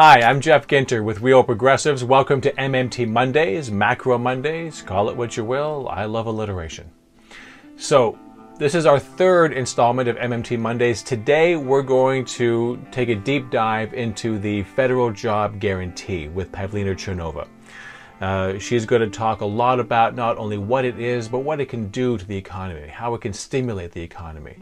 Hi, I'm Jeff Ginter with Real Progressives. Welcome to MMT Mondays, Macro Mondays, call it what you will. I love alliteration. So, this is our third installment of MMT Mondays. Today, we're going to take a deep dive into the federal job guarantee with Pavlina Tcherneva. Uh, she's going to talk a lot about not only what it is, but what it can do to the economy, how it can stimulate the economy.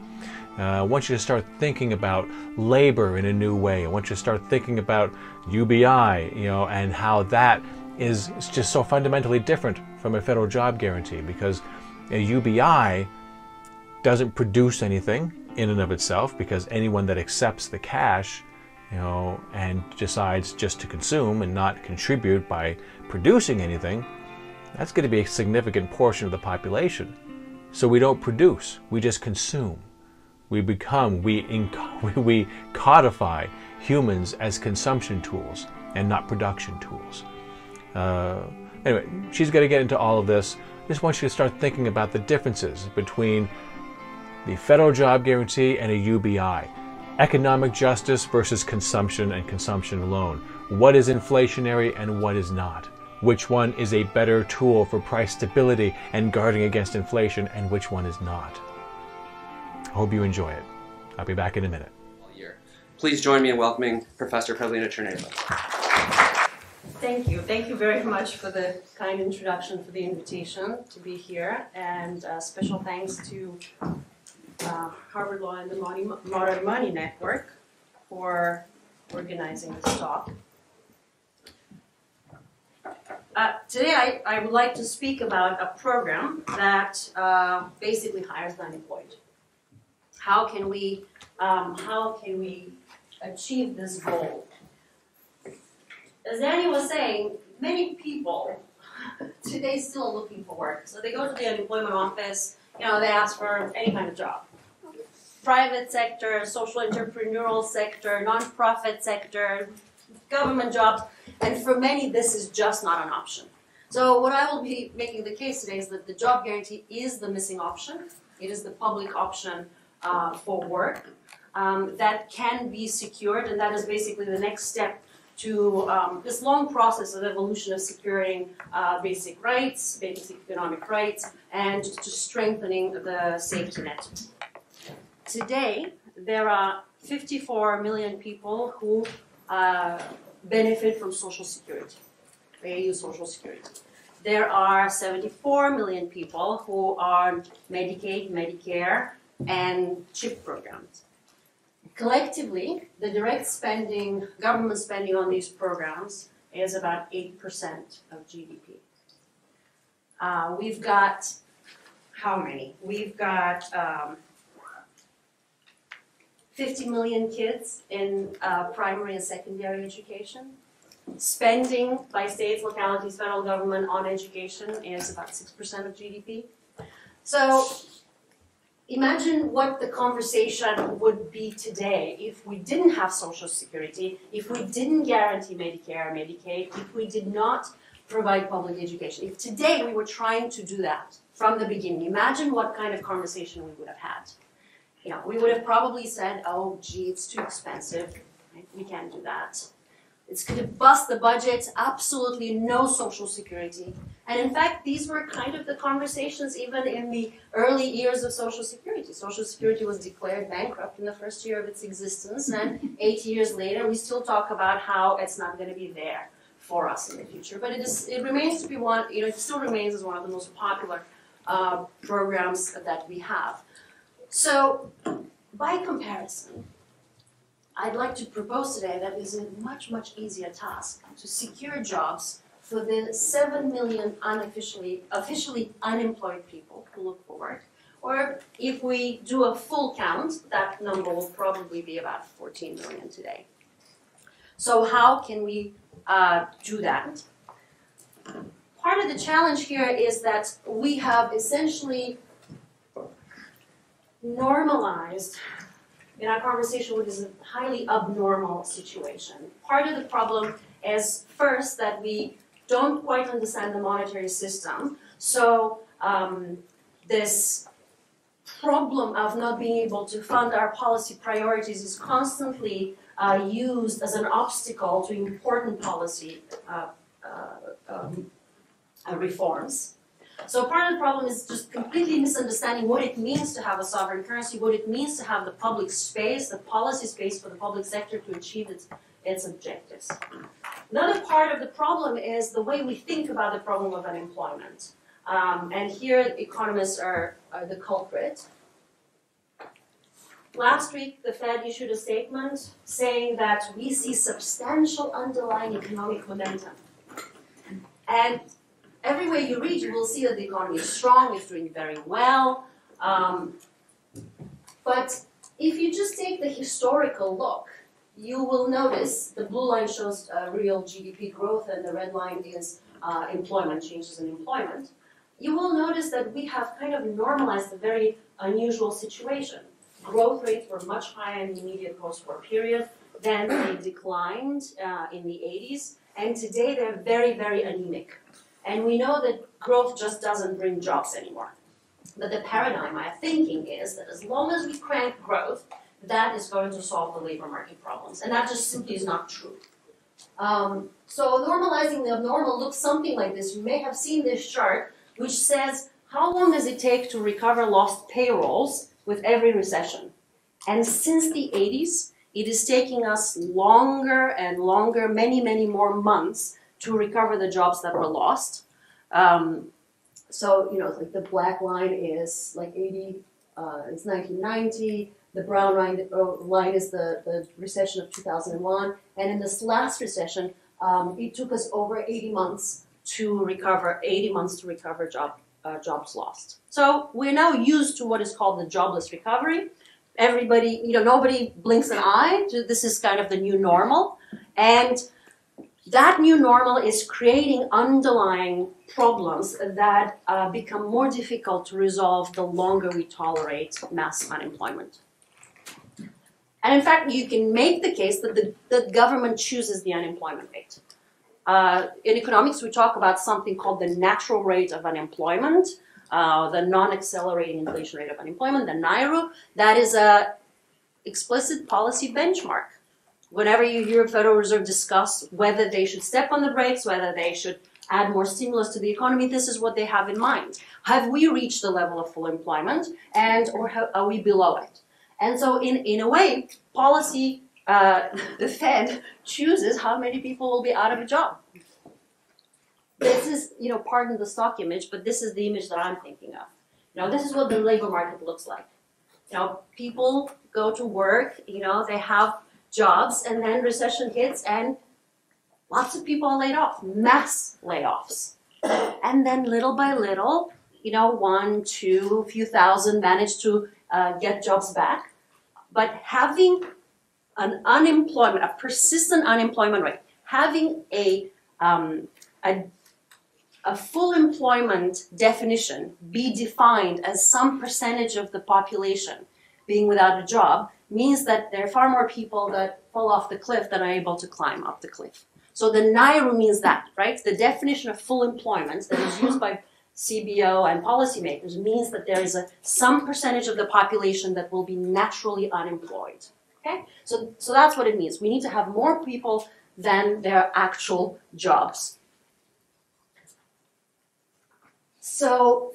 Uh, I want you to start thinking about labor in a new way. I want you to start thinking about UBI, you know, and how that is just so fundamentally different from a federal job guarantee because a UBI doesn't produce anything in and of itself because anyone that accepts the cash, you know, and decides just to consume and not contribute by producing anything, that's going to be a significant portion of the population. So we don't produce, we just consume we become, we, we codify humans as consumption tools and not production tools. Uh, anyway, she's going to get into all of this. I just want you to start thinking about the differences between the federal job guarantee and a UBI. Economic justice versus consumption and consumption alone. What is inflationary and what is not? Which one is a better tool for price stability and guarding against inflation and which one is not? Hope you enjoy it. I'll be back in a minute. Please join me in welcoming Professor Pavlina Tcherneva. Thank you. Thank you very much for the kind introduction, for the invitation to be here, and uh, special thanks to uh, Harvard Law and the Modern Money Network for organizing this talk. Uh, today, I, I, would like to speak about a program that uh, basically hires the unemployed. How can we, um, how can we achieve this goal? As Danny was saying, many people today still looking for work. So they go to the unemployment office, you know, they ask for any kind of job. Private sector, social entrepreneurial sector, nonprofit sector, government jobs, and for many this is just not an option. So what I will be making the case today is that the job guarantee is the missing option. It is the public option uh, for work um, that can be secured, and that is basically the next step to um, this long process of evolution of securing uh, basic rights, basic economic rights, and to strengthening the safety net. Today, there are 54 million people who uh, benefit from Social Security. Use Social Security. There are 74 million people who are Medicaid, Medicare, and CHIP programs. Collectively, the direct spending, government spending on these programs is about 8% of GDP. Uh, we've got, how many? We've got um, 50 million kids in uh, primary and secondary education. Spending by states, localities, federal government on education is about 6% of GDP. So Imagine what the conversation would be today if we didn't have Social Security, if we didn't guarantee Medicare, Medicaid, if we did not provide public education. If today we were trying to do that from the beginning, imagine what kind of conversation we would have had. You know, we would have probably said, oh, gee, it's too expensive. We can't do that. It's going to bust the budget, absolutely no social security. And in fact, these were kind of the conversations even in the early years of Social Security. Social Security was declared bankrupt in the first year of its existence, and eight years later, we still talk about how it's not going to be there for us in the future. But it, is, it remains to be one, you know, it still remains as one of the most popular uh, programs that we have. So, by comparison, I'd like to propose today that it is a much, much easier task to secure jobs for the 7 million unofficially, officially unemployed people who look for work. Or if we do a full count, that number will probably be about 14 million today. So how can we uh, do that? Part of the challenge here is that we have essentially normalized in our conversation what is a highly abnormal situation. Part of the problem is first that we don't quite understand the monetary system. So um, this problem of not being able to fund our policy priorities is constantly uh, used as an obstacle to important policy uh, uh, um, uh, reforms. So part of the problem is just completely misunderstanding what it means to have a sovereign currency, what it means to have the public space, the policy space for the public sector to achieve its, its objectives. Another part of the problem is the way we think about the problem of unemployment. Um, and here economists are, are the culprit. Last week, the Fed issued a statement saying that we see substantial underlying economic momentum. And everywhere you read, you will see that the economy is strong, it's doing very well. Um, but if you just take the historical look, you will notice the blue line shows uh, real GDP growth and the red line is uh, employment, changes in employment. You will notice that we have kind of normalized a very unusual situation. Growth rates were much higher in the immediate post-war period, then they declined uh, in the 80s, and today they're very, very anemic. And we know that growth just doesn't bring jobs anymore. But the paradigm, our thinking is that as long as we crank growth, that is going to solve the labor market problems. And that just simply is not true. Um, so normalizing the abnormal looks something like this. You may have seen this chart, which says how long does it take to recover lost payrolls with every recession? And since the 80s, it is taking us longer and longer, many, many more months to recover the jobs that were lost. Um, so, you know, like the black line is like 80, uh, it's 1990. The brown line, uh, line is the, the recession of 2001. And in this last recession, um, it took us over 80 months to recover, 80 months to recover job, uh, jobs lost. So we're now used to what is called the jobless recovery. Everybody, you know, nobody blinks an eye. This is kind of the new normal. And that new normal is creating underlying problems that uh, become more difficult to resolve the longer we tolerate mass unemployment. And in fact, you can make the case that the, the government chooses the unemployment rate. Uh, in economics, we talk about something called the natural rate of unemployment, uh, the non-accelerating inflation rate of unemployment, the NAIRU. That is a explicit policy benchmark whenever you hear Federal Reserve discuss whether they should step on the brakes, whether they should add more stimulus to the economy, this is what they have in mind. Have we reached the level of full employment, and or are we below it? And so, in in a way, policy, uh, the Fed chooses how many people will be out of a job. This is, you know, pardon the stock image, but this is the image that I'm thinking of. You know, this is what the labor market looks like. You know, people go to work, you know, they have jobs, and then recession hits, and lots of people are laid off, mass layoffs. And then little by little, you know, one, two, a few thousand manage to uh, get jobs back. But having an unemployment, a persistent unemployment rate, having a, um, a, a full employment definition be defined as some percentage of the population being without a job means that there are far more people that fall off the cliff than are able to climb up the cliff. So the NAIRU means that, right? The definition of full employment that is used by CBO and policymakers means that there is a some percentage of the population that will be naturally unemployed. Okay? So, so that's what it means. We need to have more people than their actual jobs. So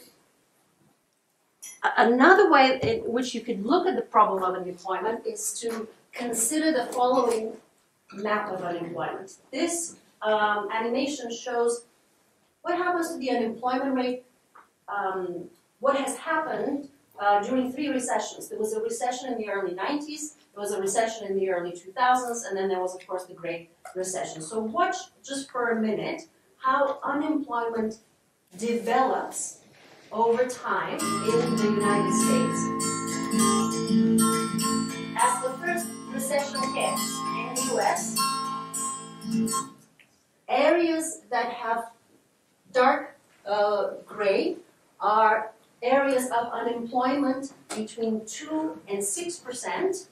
Another way in which you could look at the problem of unemployment is to consider the following map of unemployment. This um, animation shows what happens to the unemployment rate, um, what has happened uh, during three recessions. There was a recession in the early 90s, there was a recession in the early 2000s, and then there was, of course, the Great Recession. So watch just for a minute how unemployment develops over time in the United States. As the first recession hits in the US, areas that have dark uh, gray are areas of unemployment between 2 and 6 percent.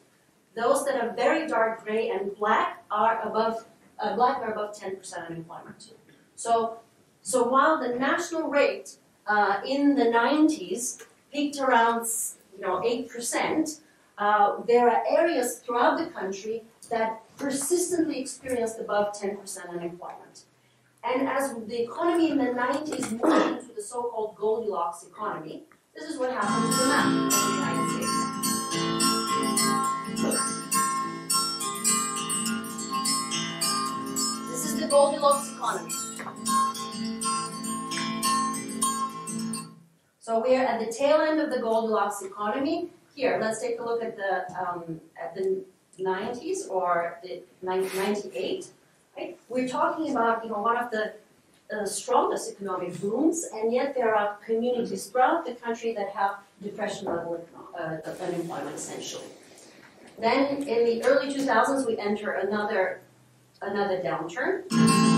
Those that are very dark gray and black are above uh, black are above 10 percent unemployment. So, so while the national rate uh, in the 90s peaked around you know, 8%, uh, there are areas throughout the country that persistently experienced above 10% unemployment. And as the economy in the 90s moved into the so-called Goldilocks economy, this is what happened to the map of the United States. This is the Goldilocks economy. So we're at the tail end of the Goldilocks economy. Here, let's take a look at the um, at the 90s or the 98. We're talking about you know one of the uh, strongest economic booms, and yet there are communities throughout the country that have depression level uh, of unemployment essentially. Then in the early 2000s, we enter another another downturn.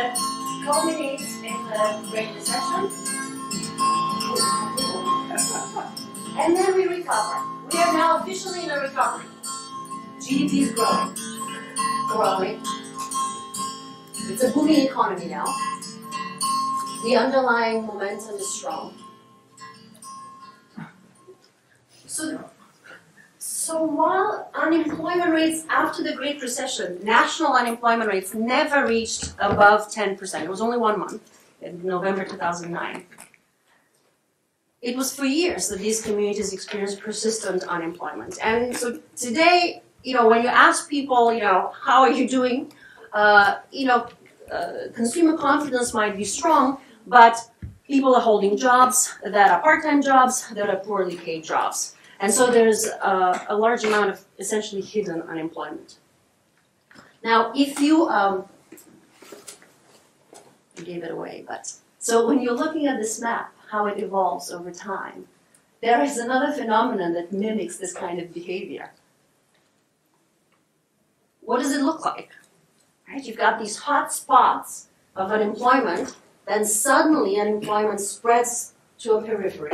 That culminates in the Great Recession. And then we recover. We are now officially in a recovery. GDP is growing. Growing. It's a booming economy now. The underlying momentum is strong. So, so while unemployment rates after the Great Recession, national unemployment rates never reached above 10%. It was only one month, in November 2009. It was for years that these communities experienced persistent unemployment. And so today, you know, when you ask people, you know, how are you doing? Uh, you know, uh, consumer confidence might be strong, but people are holding jobs that are part-time jobs, that are poorly paid jobs. And so there's uh, a large amount of essentially hidden unemployment. Now, if you, um, gave it away, but so when you're looking at this map, how it evolves over time, there is another phenomenon that mimics this kind of behavior. What does it look like? Right? You've got these hot spots of unemployment, then suddenly unemployment spreads to a periphery.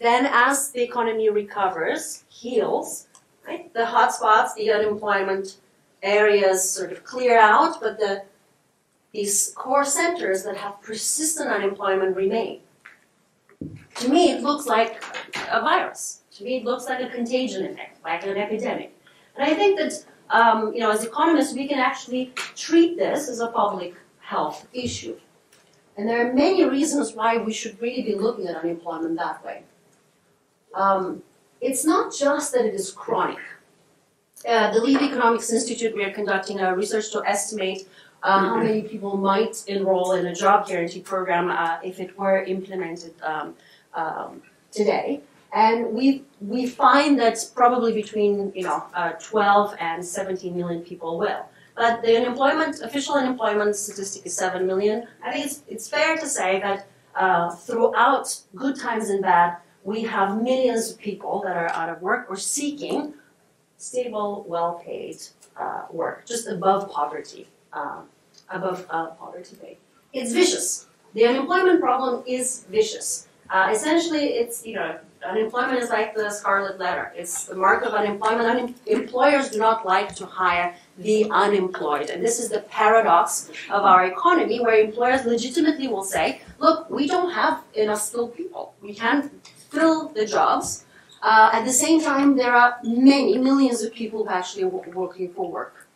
Then, as the economy recovers, heals, right? the hot spots, the unemployment areas sort of clear out, but the these core centers that have persistent unemployment remain. To me, it looks like a virus. To me, it looks like a contagion effect, like an epidemic. And I think that, um, you know, as economists, we can actually treat this as a public health issue. And there are many reasons why we should really be looking at unemployment that way. Um, it's not just that it is chronic. Uh, the Levy Economics Institute, we are conducting a research to estimate uh, how many people might enroll in a job guarantee program uh, if it were implemented um, um, today. And we we find that probably between you know uh, 12 and 17 million people will. But the unemployment official unemployment statistic is 7 million. I think it's it's fair to say that uh, throughout good times and bad, we have millions of people that are out of work or seeking stable, well-paid uh, work, just above poverty um, above uh, poverty rate. It's vicious. The unemployment problem is vicious. Uh, essentially, it's you know unemployment is like the scarlet letter. It's the mark of unemployment. Un- employers do not like to hire the unemployed, and this is the paradox of our economy, where employers legitimately will say, "Look, we don't have enough skilled people. We can't fill the jobs." Uh, at the same time, there are many millions of people actually working for work.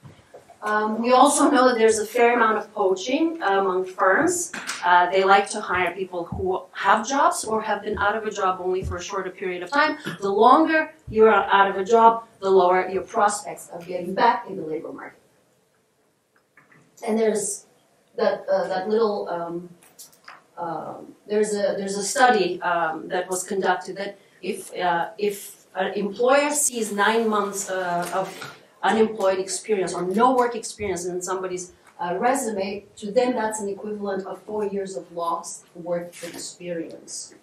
Um, we also know that there's a fair amount of poaching among firms. Uh, they like to hire people who have jobs or have been out of a job only for a shorter period of time. The longer you're out of a job, the lower your prospects of getting back in the labor market. And there's that uh, that little um, um, there's a there's a study um, that was conducted that if uh, if an employer sees nine months uh, of unemployed experience or no work experience in somebody's uh, resume, to them that's an equivalent of four years of lost work experience.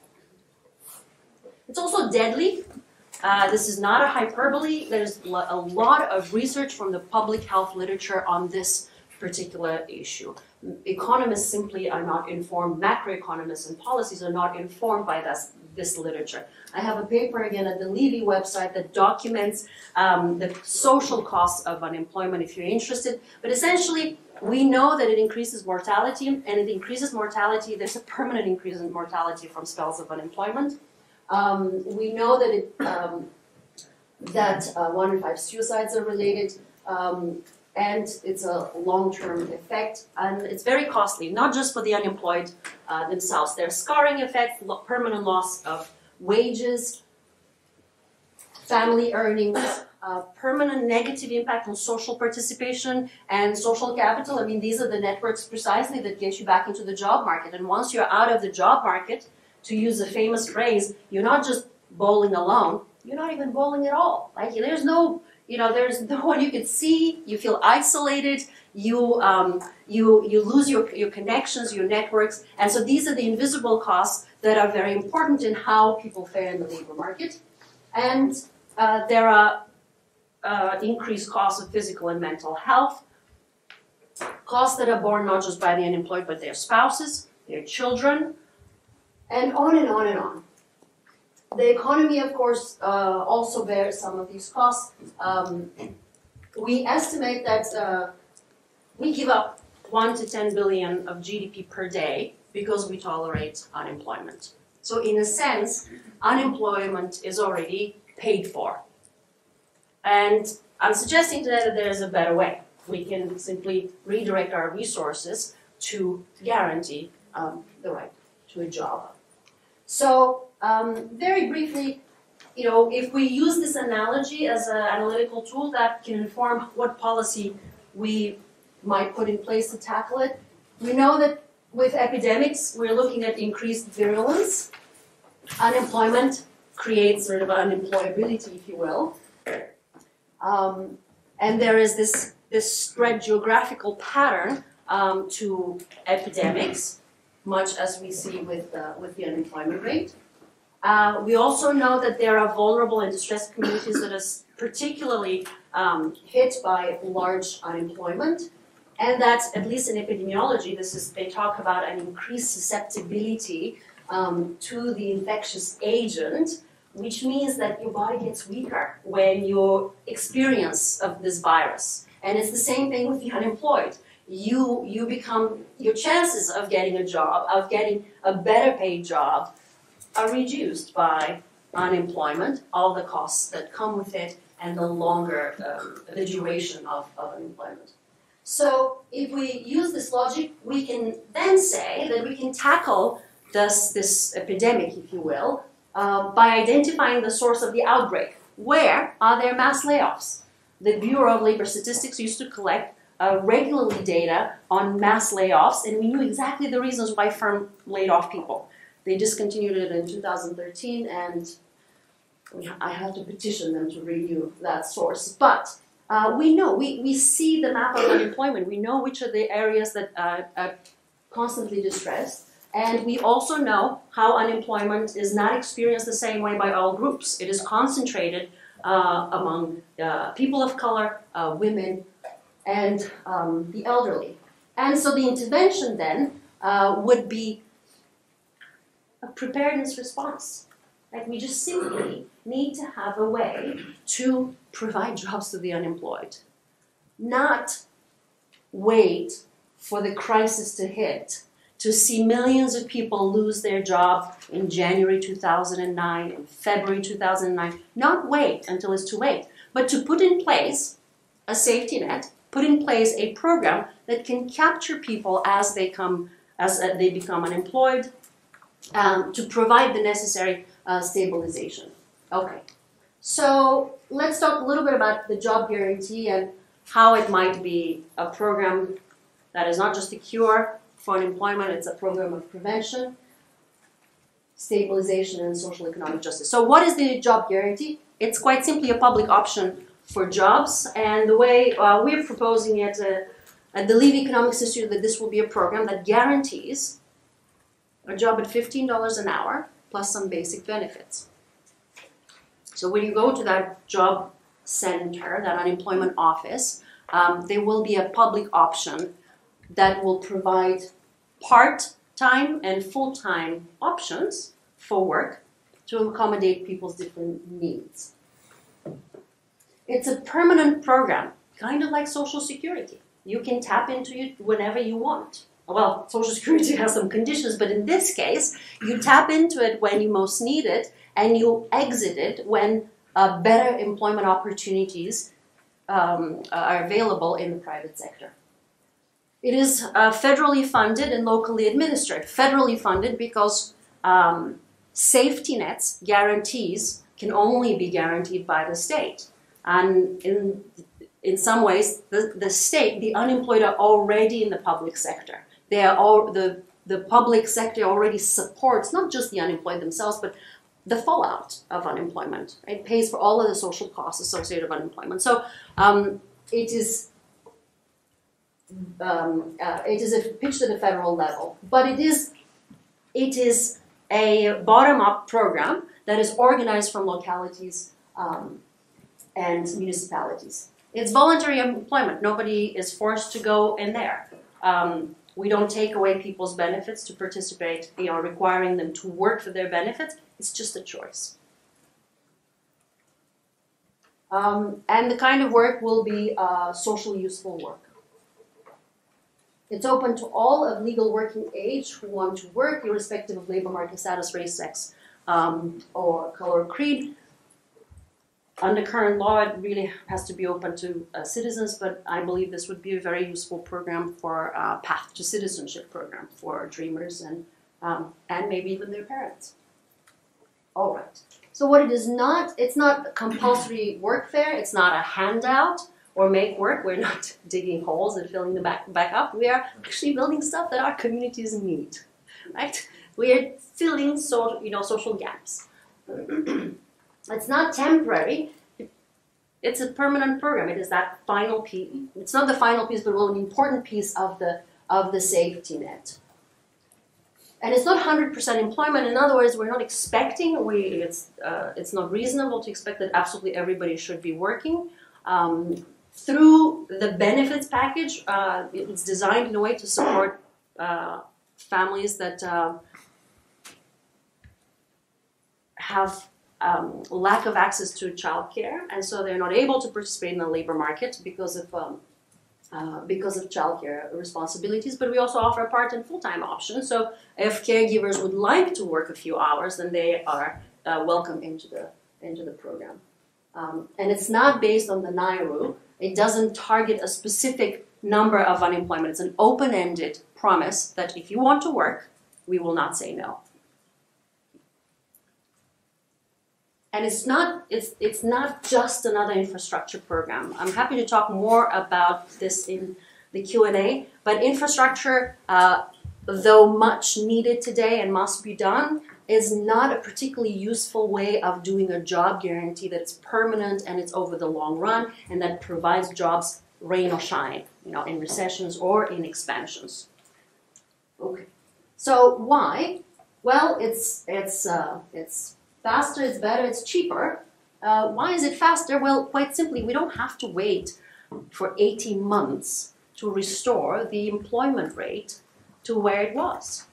It's also deadly. Uh, this is not a hyperbole. There's a lot of research from the public health literature on this particular issue. Economists simply are not informed, macroeconomists and policies are not informed by this, this literature. I have a paper again at the Levy website that documents um, the social costs of unemployment if you're interested. But essentially, we know that it increases mortality, and it increases mortality. There's a permanent increase in mortality from spells of unemployment. Um, we know that it um, that uh, one in five suicides are related, um, and it's a long-term effect, and it's very costly, not just for the unemployed uh, themselves. There's scarring effects, permanent loss of wages, family earnings, uh, permanent negative impact on social participation and social capital. I mean, these are the networks precisely that get you back into the job market. And once you're out of the job market, to use a famous phrase, you're not just bowling alone, you're not even bowling at all. Like, there's no, you know, there's no one you can see, you feel isolated, you, um, you, you lose your, your connections, your networks. And so these are the invisible costs that are very important in how people fare in the labor market. And uh, there are uh, increased costs of physical and mental health, costs that are borne not just by the unemployed but their spouses, their children, and on and on and on. The economy, of course, uh, also bears some of these costs. Um, we estimate that uh, we give up 1 to 10 billion of GDP per day because we tolerate unemployment. So, in a sense, unemployment is already paid for. And I'm suggesting today that there's a better way. We can simply redirect our resources to guarantee um, the right to a job. So, um, very briefly, you know, if we use this analogy as an analytical tool that can inform what policy we might put in place to tackle it, we know that with epidemics, we're looking at increased virulence. Unemployment creates sort of unemployability, if you will. Um, and there is this, this spread geographical pattern um, to epidemics, much as we see with, uh, with the unemployment rate. Uh, we also know that there are vulnerable and distressed communities that are particularly um, hit by large unemployment, and that, at least in epidemiology, this is they talk about an increased susceptibility um, to the infectious agent which means that your body gets weaker when you experience of this virus. And it's the same thing with the unemployed. You you become your chances of getting a job, of getting a better paid job, are reduced by unemployment, all the costs that come with it, and the longer um, the duration of, of unemployment. So if we use this logic, we can then say that we can tackle this, this epidemic, if you will, uh, by identifying the source of the outbreak. Where are there mass layoffs? The Bureau of Labor Statistics used to collect uh, regularly data on mass layoffs, and we knew exactly the reasons why firm laid off people. They discontinued it in 2013, and I have to petition them to renew that source. But uh, we know, we, we see the map of unemployment. We know which are the areas that uh, are constantly distressed. And we also know how unemployment is not experienced the same way by all groups. It is concentrated uh, among uh, people of color, uh, women, and um, the elderly. And so the intervention then uh, would be a preparedness response. Like we just simply need to have a way to provide jobs to the unemployed, not wait for the crisis to hit to see millions of people lose their job in January 2009, in February 2009, not wait until it's too late, but to put in place a safety net, put in place a program that can capture people as they come, as uh, they become unemployed, um, to provide the necessary uh, stabilization. Okay, so let's talk a little bit about the job guarantee and how it might be a program that is not just a cure, for unemployment, it's a program of prevention, stabilization, and social economic justice. So, what is the job guarantee? It's quite simply a public option for jobs, and the way uh, we're proposing it uh, at the Levy Economics Institute that this will be a program that guarantees a job at $15 an hour plus some basic benefits. So when you go to that job center, that unemployment office, um, there will be a public option that will provide part time and full time options for work to accommodate people's different needs. It's a permanent program, kind of like Social Security. You can tap into it whenever you want. Well, Social Security has some conditions, but in this case, you tap into it when you most need it and you exit it when uh, better employment opportunities um, are available in the private sector. It is uh, federally funded and locally administered. Federally funded because um, safety nets, guarantees, can only be guaranteed by the state. And in, in some ways, the, the state, the unemployed are already in the public sector. They are all, the, the public sector already supports not just the unemployed themselves, but the fallout of unemployment. It pays for all of the social costs associated with unemployment. So um, it is um, uh, it is a pitched at a federal level, but it is it is a bottom-up program that is organized from localities um, and municipalities. It's voluntary employment. Nobody is forced to go in there. Um, we don't take away people's benefits to participate, you requiring them to work for their benefits. It's just a choice. Um, and the kind of work will be uh, socially useful work. It's open to all of legal working age who want to work, irrespective of labor market status, race, sex, um, or color, or creed. Under current law, it really has to be open to uh, citizens, but I believe this would be a very useful program for uh, Path to Citizenship program for dreamers and, um, and maybe even their parents. All right. So what it is not, it's not compulsory workfare, it's not a handout, or make work. We're not digging holes and filling them back, back up. We are actually building stuff that our communities need, right? We are filling so, you know, social gaps. it's not temporary. It's a permanent program. It is that final piece. It's not the final piece, but an important piece of the of the safety net. And it's not 100% employment. In other words, we're not expecting. We it's uh, it's not reasonable to expect that absolutely everybody should be working. Um, through the benefits package, uh, it's designed in a way to support uh, families that uh, have um, lack of access to childcare, and so they're not able to participate in the labor market because of um, uh, because of childcare responsibilities. But we also offer a part and full time option. So if caregivers would like to work a few hours, then they are uh, welcome into the into the program. Um, and it's not based on the NAIRU. It doesn't target a specific number of unemployment. It's an open ended promise that if you want to work, we will not say no. And it's not, it's, it's not just another infrastructure program. I'm happy to talk more about this in the Q&A, but infrastructure, uh, though much needed today and must be done, is not a particularly useful way of doing a job guarantee that's permanent and it's over the long run and that provides jobs rain or shine, you know, in recessions or in expansions. Okay. So why? Well, it's it's uh, it's faster, it's better, it's cheaper. Uh, why is it faster? Well, quite simply, we don't have to wait for 18 months to restore the employment rate to where it was.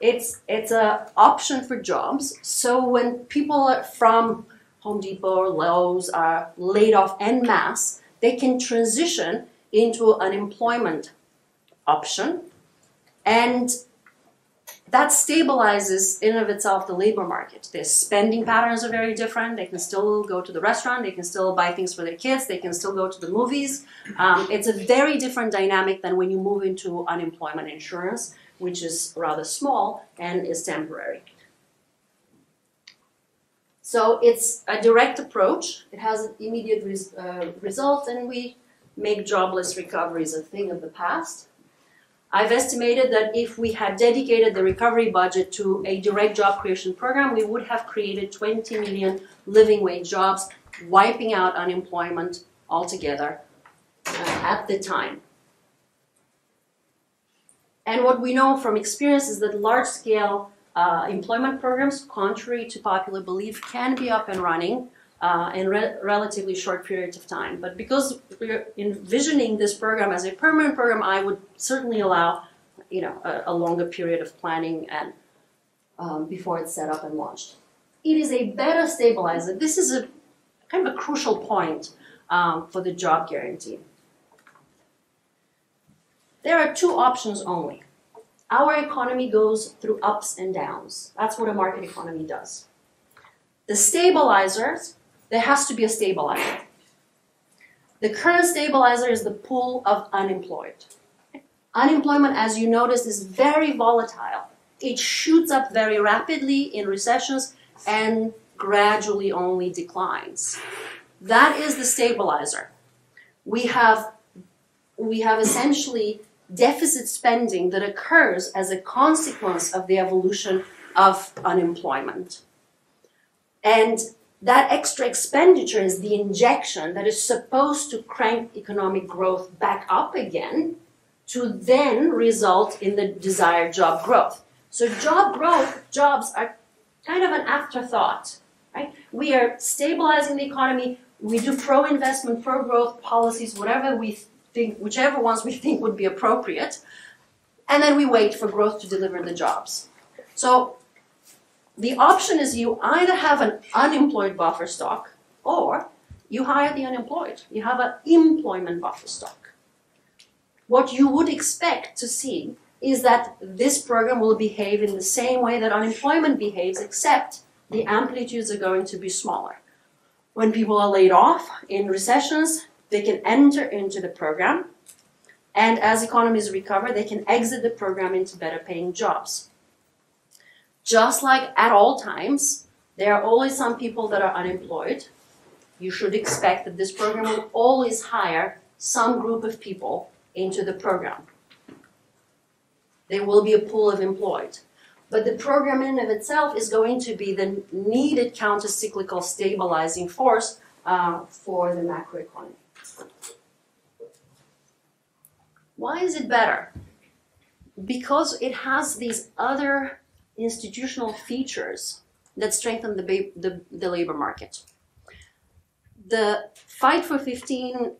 It's it's a option for jobs. So when people from Home Depot or Lowe's are laid off en masse, they can transition into an employment option, and that stabilizes in of itself the labor market. Their spending patterns are very different. They can still go to the restaurant. They can still buy things for their kids. They can still go to the movies. Um, it's a very different dynamic than when you move into unemployment insurance which is rather small and is temporary. So it's a direct approach. It has immediate res uh, results, and we make jobless recoveries a thing of the past. I've estimated that if we had dedicated the recovery budget to a direct job creation program, we would have created 20 million living wage jobs, wiping out unemployment altogether uh, at the time. And what we know from experience is that large scale uh, employment programs, contrary to popular belief, can be up and running uh, in re relatively short periods of time. But because we're envisioning this program as a permanent program, I would certainly allow you know, a, a longer period of planning and um, before it's set up and launched. it is a better stabilizer. This is a kind of a crucial point um, for the job guarantee. There are two options only. Our economy goes through ups and downs. That's what a market economy does. The stabilizers, there has to be a stabilizer. The current stabilizer is the pool of unemployed. Unemployment, as you noticed, is very volatile. It shoots up very rapidly in recessions and gradually only declines. That is the stabilizer. We have, we have essentially deficit spending that occurs as a consequence of the evolution of unemployment. And that extra expenditure is the injection that is supposed to crank economic growth back up again to then result in the desired job growth. So job growth, jobs are kind of an afterthought, right? We are stabilizing the economy. We do pro-investment, pro-growth policies, whatever we think, whichever ones we think would be appropriate, and then we wait for growth to deliver the jobs. So the option is you either have an unemployed buffer stock or you hire the unemployed. You have an employment buffer stock. What you would expect to see is that this program will behave in the same way that unemployment behaves, except the amplitudes are going to be smaller. When people are laid off in recessions, they can enter into the program, and as economies recover, they can exit the program into better paying jobs. Just like at all times, there are always some people that are unemployed. You should expect that this program will always hire some group of people into the program. There will be a pool of employed. But the program in and of itself is going to be the needed counter-cyclical stabilizing force uh, for the macroeconomy. Why is it better? Because it has these other institutional features that strengthen the, the, the labor market. The fight for 15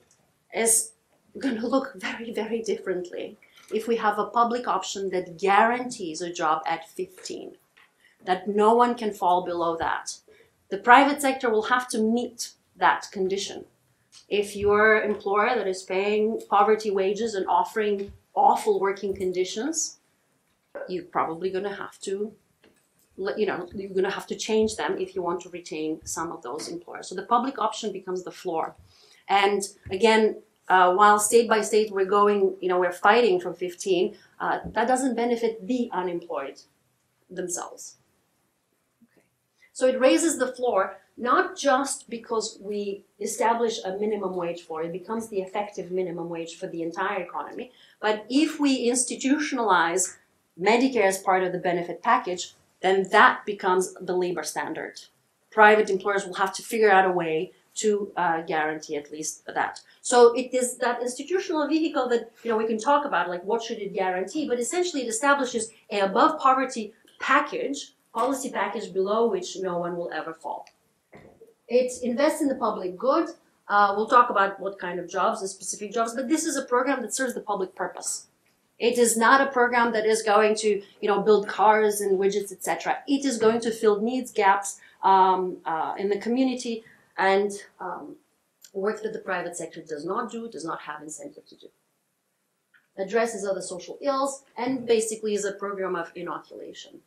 is going to look very, very differently if we have a public option that guarantees a job at 15, that no one can fall below that. The private sector will have to meet that condition. If your employer that is paying poverty wages and offering awful working conditions, you're probably going to have to you know you're going to have to change them if you want to retain some of those employers. So the public option becomes the floor. And again uh, while state by state we're going you know we're fighting for 15 uh, that doesn't benefit the unemployed themselves. Okay. so it raises the floor not just because we establish a minimum wage floor, it becomes the effective minimum wage for the entire economy, but if we institutionalize Medicare as part of the benefit package, then that becomes the labor standard. Private employers will have to figure out a way to uh, guarantee at least that. So it is that institutional vehicle that you know we can talk about, like what should it guarantee, but essentially it establishes a above poverty package, policy package below which no one will ever fall. It invests in the public good. Uh, we'll talk about what kind of jobs, the specific jobs, but this is a program that serves the public purpose. It is not a program that is going to, you know, build cars and widgets, etc. It is going to fill needs gaps um, uh, in the community and um, work that the private sector does not do, does not have incentive to do. Addresses other social ills and basically is a program of inoculation.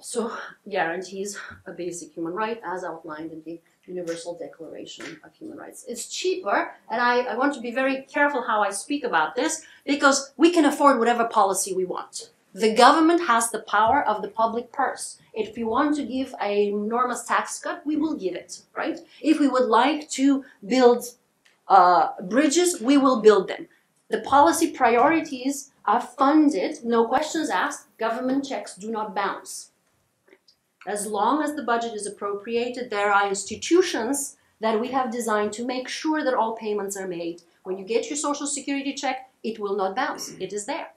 So guarantees a basic human right as outlined in the Universal Declaration of Human Rights. It's cheaper, and I, I want to be very careful how I speak about this, because we can afford whatever policy we want. The government has the power of the public purse. If we want to give an enormous tax cut, we will give it, right? If we would like to build uh, bridges, we will build them. The policy priorities are funded, no questions asked, government checks do not bounce. As long as the budget is appropriated, there are institutions that we have designed to make sure that all payments are made. When you get your social security check, it will not bounce. It is there.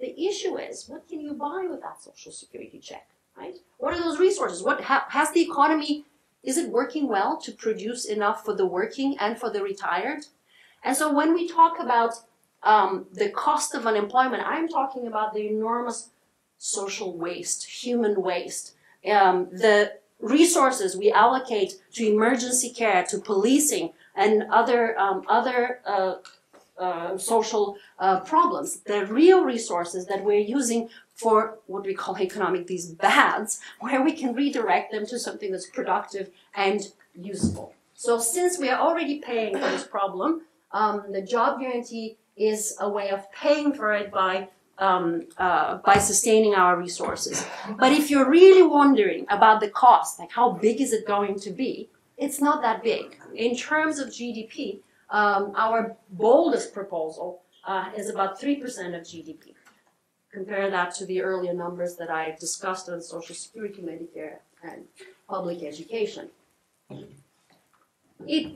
The issue is, what can you buy with that social security check, right? What are those resources? What ha has the economy, is it working well to produce enough for the working and for the retired? And so when we talk about um, the cost of unemployment, I'm talking about the enormous social waste, human waste, um, the resources we allocate to emergency care, to policing, and other um, other uh, uh, social uh, problems. The real resources that we're using for what we call economic these bads, where we can redirect them to something that's productive and useful. So since we are already paying for this problem, um, the job guarantee is a way of paying for it by um, uh, by sustaining our resources. But if you're really wondering about the cost, like how big is it going to be, it's not that big. In terms of GDP, um, our boldest proposal uh, is about 3% of GDP. Compare that to the earlier numbers that I discussed on Social Security, Medicare, and public education. It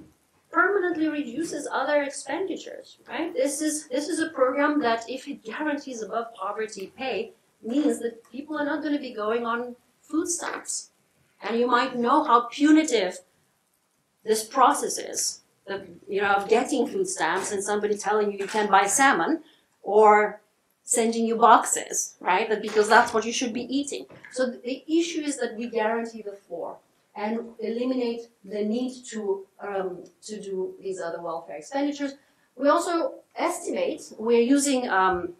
permanently reduces other expenditures, right? This is this is a program that if it guarantees above poverty pay means that people are not going to be going on food stamps. And you might know how punitive this process is the, you know, of getting food stamps and somebody telling you you can't buy salmon or sending you boxes, right? That because that's what you should be eating. So the issue is that we guarantee the floor and eliminate the need to um, to do these other welfare expenditures. We also estimate we're using um,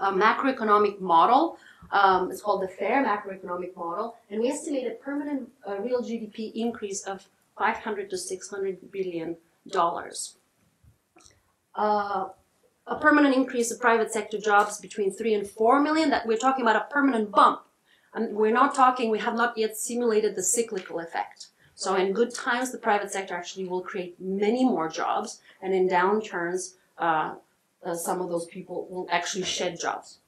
a macroeconomic model. Um, it's called the FAIR macroeconomic model, and we estimate a permanent uh, real GDP increase of 500 to 600 billion dollars. Uh, a permanent increase of private sector jobs between 3 and 4 million, that we're talking about a permanent bump. And we're not talking, we have not yet simulated the cyclical effect. So in good times, the private sector actually will create many more jobs, and in downturns, uh, uh, some of those people will actually shed jobs.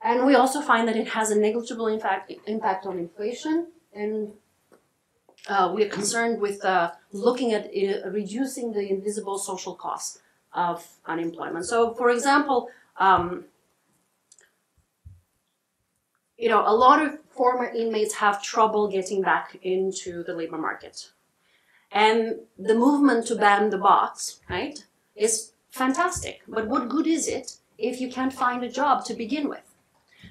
And we also find that it has a negligible impact, impact on inflation, and uh, we are concerned with uh, looking at uh, reducing the invisible social costs of unemployment. So, for example, um, you know, a lot of former inmates have trouble getting back into the labor market. And the movement to ban the box, right, is fantastic. But what good is it if you can't find a job to begin with?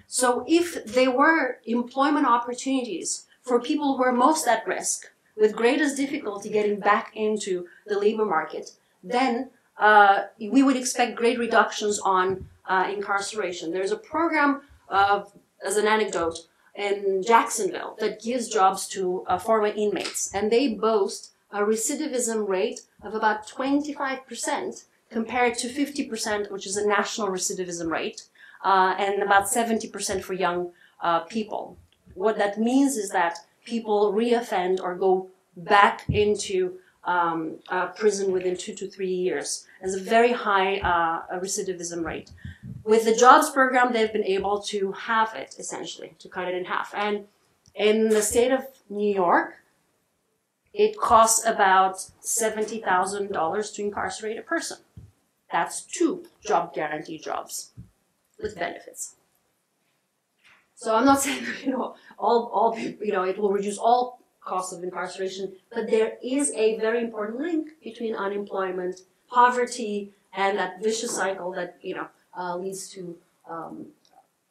So if there were employment opportunities for people who are most at risk, with greatest difficulty getting back into the labor market, then uh, we would expect great reductions on uh, incarceration. There's a program, uh, as an anecdote, in Jacksonville that gives jobs to uh, former inmates, and they boast a recidivism rate of about 25% compared to 50%, which is a national recidivism rate, uh, and about 70% for young uh, people. What that means is that people reoffend or go back into um, uh, prison within two to three years. There's a very high uh, recidivism rate. With the jobs program, they've been able to halve it essentially, to cut it in half. And in the state of New York, it costs about $70,000 to incarcerate a person. That's two job guarantee jobs with benefits. So I'm not saying you know all all you know it will reduce all costs of incarceration, but there is a very important link between unemployment, poverty, and that vicious cycle that you know uh, leads to um,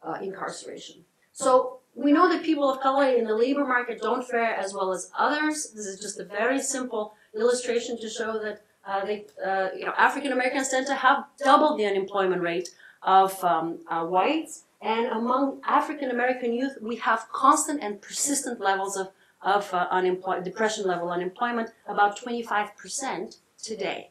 uh, incarceration. So we know that people of color in the labor market don't fare as well as others. This is just a very simple illustration to show that uh, they, uh, you know, African Americans tend to have double the unemployment rate of um, uh, whites. And among African American youth, we have constant and persistent levels of, of uh, unemployment, depression level unemployment, about 25% today.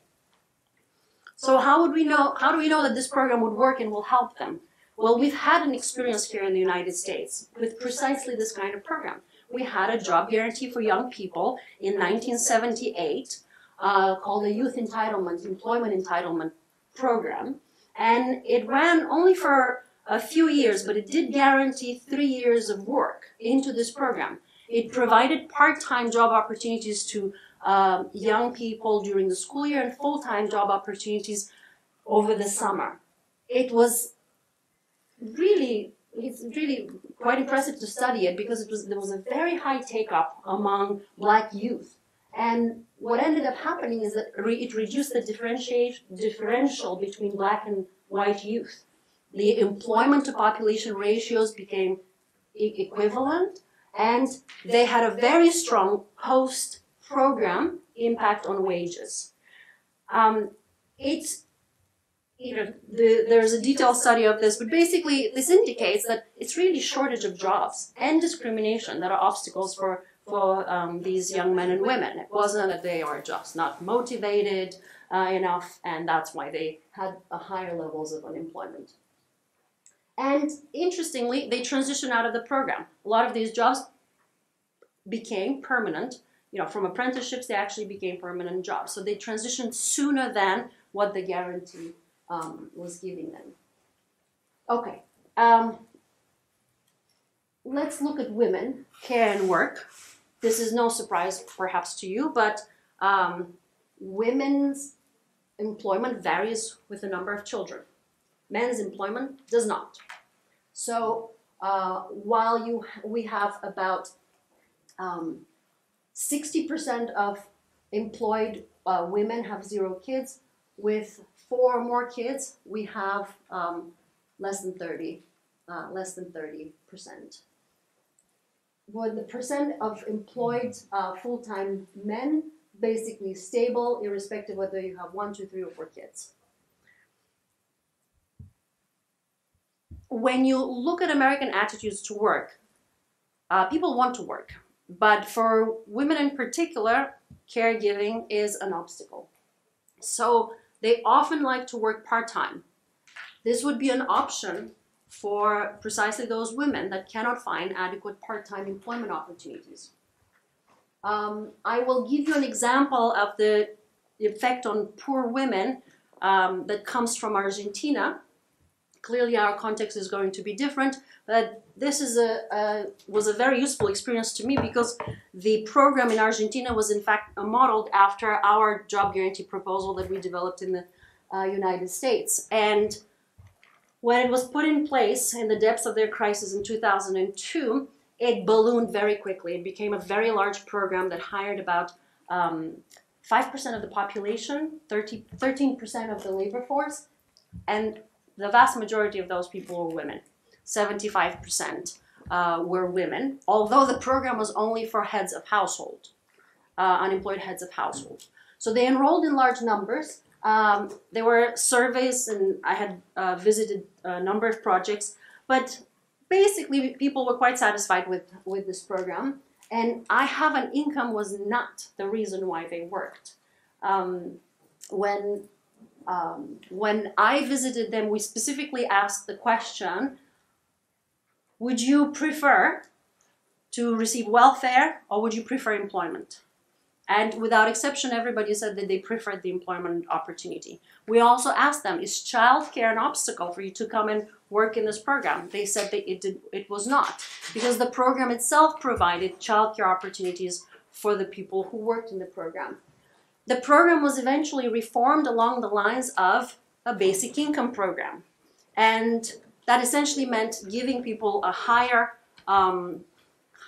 So how would we know, how do we know that this program would work and will help them? Well, we've had an experience here in the United States with precisely this kind of program. We had a job guarantee for young people in 1978 uh, called the Youth Entitlement, Employment Entitlement Program. And it ran only for a few years, but it did guarantee three years of work into this program. It provided part-time job opportunities to um, young people during the school year and full-time job opportunities over the summer. It was really, it's really quite impressive to study it because it was, there was a very high take-up among black youth. And what ended up happening is that it reduced the differential between black and white youth the employment to population ratios became equivalent, And they had a very strong post program impact on wages. Um, it's you know, the, there's a detailed study of this, but basically this indicates that it's really shortage of jobs and discrimination that are obstacles for for um, these young men and women. It wasn't that they are just not motivated uh, enough, and that's why they had higher levels of unemployment. And interestingly, they transitioned out of the program. A lot of these jobs became permanent. You know, from apprenticeships, they actually became permanent jobs. So they transitioned sooner than what the guarantee um, was giving them. Okay, um, let's look at women, care and work. This is no surprise perhaps to you, but um, women's employment varies with the number of children. Men's employment does not. So uh, while you we have about 60% um, of employed uh, women have zero kids, with four or more kids, we have um, less than 30, uh, less than 30 percent. With the percent of employed uh, full-time men, basically stable, irrespective whether you have one, two, three, or four kids. When you look at American attitudes to work, uh, people want to work, but for women in particular, caregiving is an obstacle. So they often like to work part-time. This would be an option for precisely those women that cannot find adequate part-time employment opportunities. Um, I will give you an example of the effect on poor women um, that comes from Argentina. Clearly, our context is going to be different, but this is a, a, was a very useful experience to me because the program in Argentina was in fact modeled after our job guarantee proposal that we developed in the uh, United States. And when it was put in place in the depths of their crisis in 2002, it ballooned very quickly. It became a very large program that hired about um, 5% of the population, 30, 13% of the labor force, and the vast majority of those people were women. 75% uh, were women, although the program was only for heads of household, uh, unemployed heads of household. So they enrolled in large numbers. Um, there were surveys, and I had uh, visited a number of projects, but basically people were quite satisfied with, with this program. And I have an income was not the reason why they worked. Um, when um, when I visited them, we specifically asked the question would you prefer to receive welfare or would you prefer employment? And without exception, everybody said that they preferred the employment opportunity. We also asked them, is childcare an obstacle for you to come and work in this program? They said that it, did, it was not, because the program itself provided childcare opportunities for the people who worked in the program. The program was eventually reformed along the lines of a basic income program. And that essentially meant giving people a higher, um,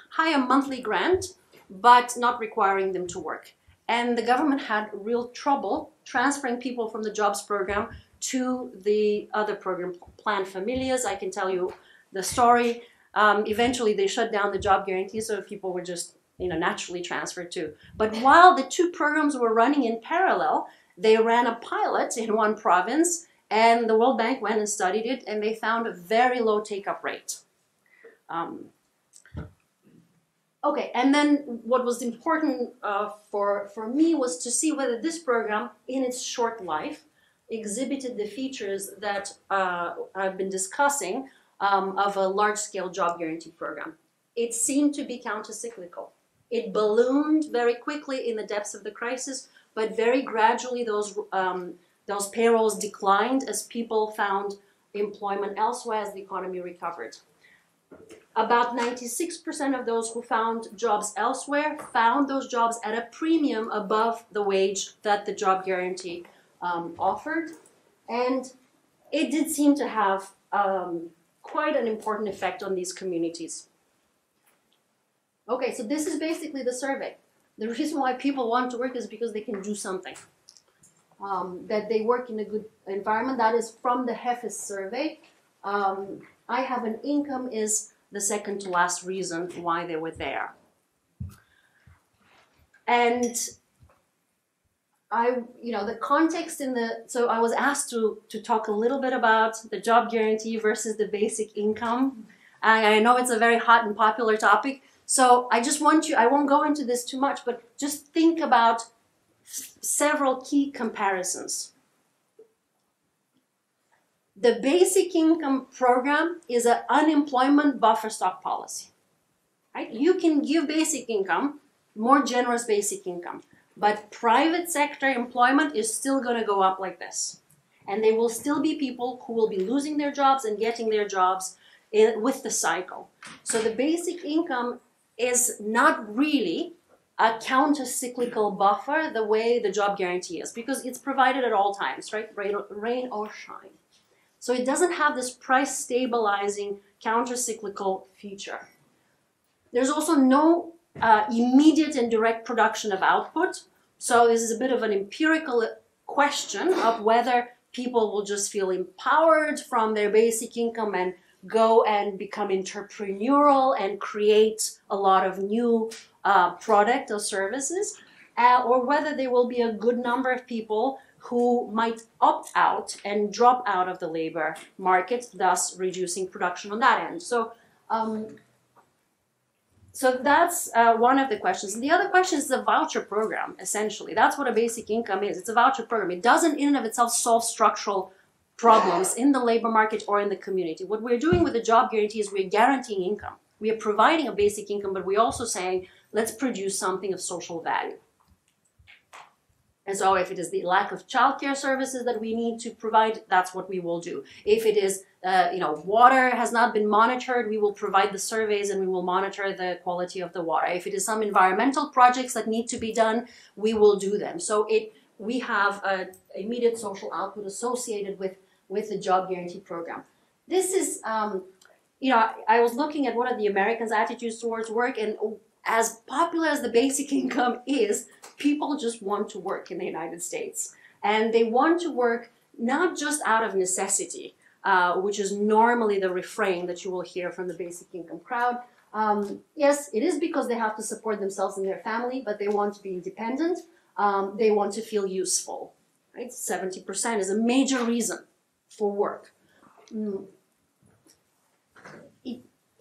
higher monthly grant, but not requiring them to work. And the government had real trouble transferring people from the jobs program to the other program, Plan Familias. I can tell you the story. Um, eventually, they shut down the job guarantee, so people were just you know naturally transferred to. But while the two programs were running in parallel, they ran a pilot in one province and the World Bank went and studied it, and they found a very low take-up rate. Um, okay, and then what was important uh, for, for me was to see whether this program, in its short life, exhibited the features that uh, I've been discussing um, of a large-scale job guarantee program. It seemed to be countercyclical. It ballooned very quickly in the depths of the crisis, but very gradually those um, those payrolls declined as people found employment elsewhere as the economy recovered. About 96% of those who found jobs elsewhere found those jobs at a premium above the wage that the job guarantee um, offered. And it did seem to have um, quite an important effect on these communities. Okay, so this is basically the survey. The reason why people want to work is because they can do something um, that they work in a good environment. That is from the Jefes survey. Um, I have an income is the second to last reason why they were there. And I, you know, the context in the, so I was asked to, to talk a little bit about the job guarantee versus the basic income. I, I know it's a very hot and popular topic. So I just want you, I won't go into this too much, but just think about several key comparisons. The basic income program is an unemployment buffer stock policy. Right? You can give basic income, more generous basic income. But private sector employment is still going to go up like this. And there will still be people who will be losing their jobs and getting their jobs in, with the cycle. So the basic income is not really a counter-cyclical buffer the way the job guarantee is because it's provided at all times, right? Rain, or shine. So it doesn't have this price stabilizing counter-cyclical feature. There's also no uh, immediate and direct production of output. So this is a bit of an empirical question of whether people will just feel empowered from their basic income and go and become entrepreneurial and create a lot of new uh, product or services, uh, or whether there will be a good number of people who might opt out and drop out of the labor market, thus reducing production on that end. So um, so that's uh, one of the questions. And the other question is the voucher program, essentially. That's what a basic income is. It's a voucher program. It doesn't in and of itself solve structural problems in the labor market or in the community. What we're doing with the job guarantee is we're guaranteeing income. We are providing a basic income, but we're also saying, let's produce something of social value. And so if it is the lack of childcare services that we need to provide, that's what we will do. If it is, uh, you know, water has not been monitored, we will provide the surveys and we will monitor the quality of the water. If it is some environmental projects that need to be done, we will do them. So it, we have an immediate social output associated with, with the job guarantee program. This is, um, you know, I was looking at what are the Americans' attitudes towards work and as popular as the basic income is, people just want to work in the United States. And they want to work not just out of necessity, uh, which is normally the refrain that you will hear from the basic income crowd. Um, yes, it is because they have to support themselves and their family, but they want to be independent. Um, they want to feel useful. Right? 70% is a major reason for work. Mm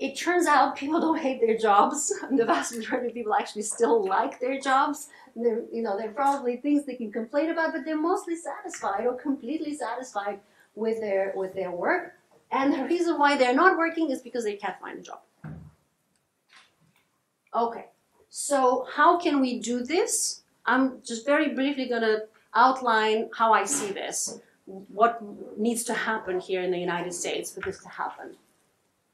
it turns out people don't hate their jobs. the vast majority of people actually still like their jobs. There, you know, there are probably things they can complain about, but they're mostly satisfied or completely satisfied with their with their work. And the reason why they're not working is because they can't find a job. Okay, so how can we do this? I'm just very briefly going to outline how I see this. What needs to happen here in the United States for this to happen?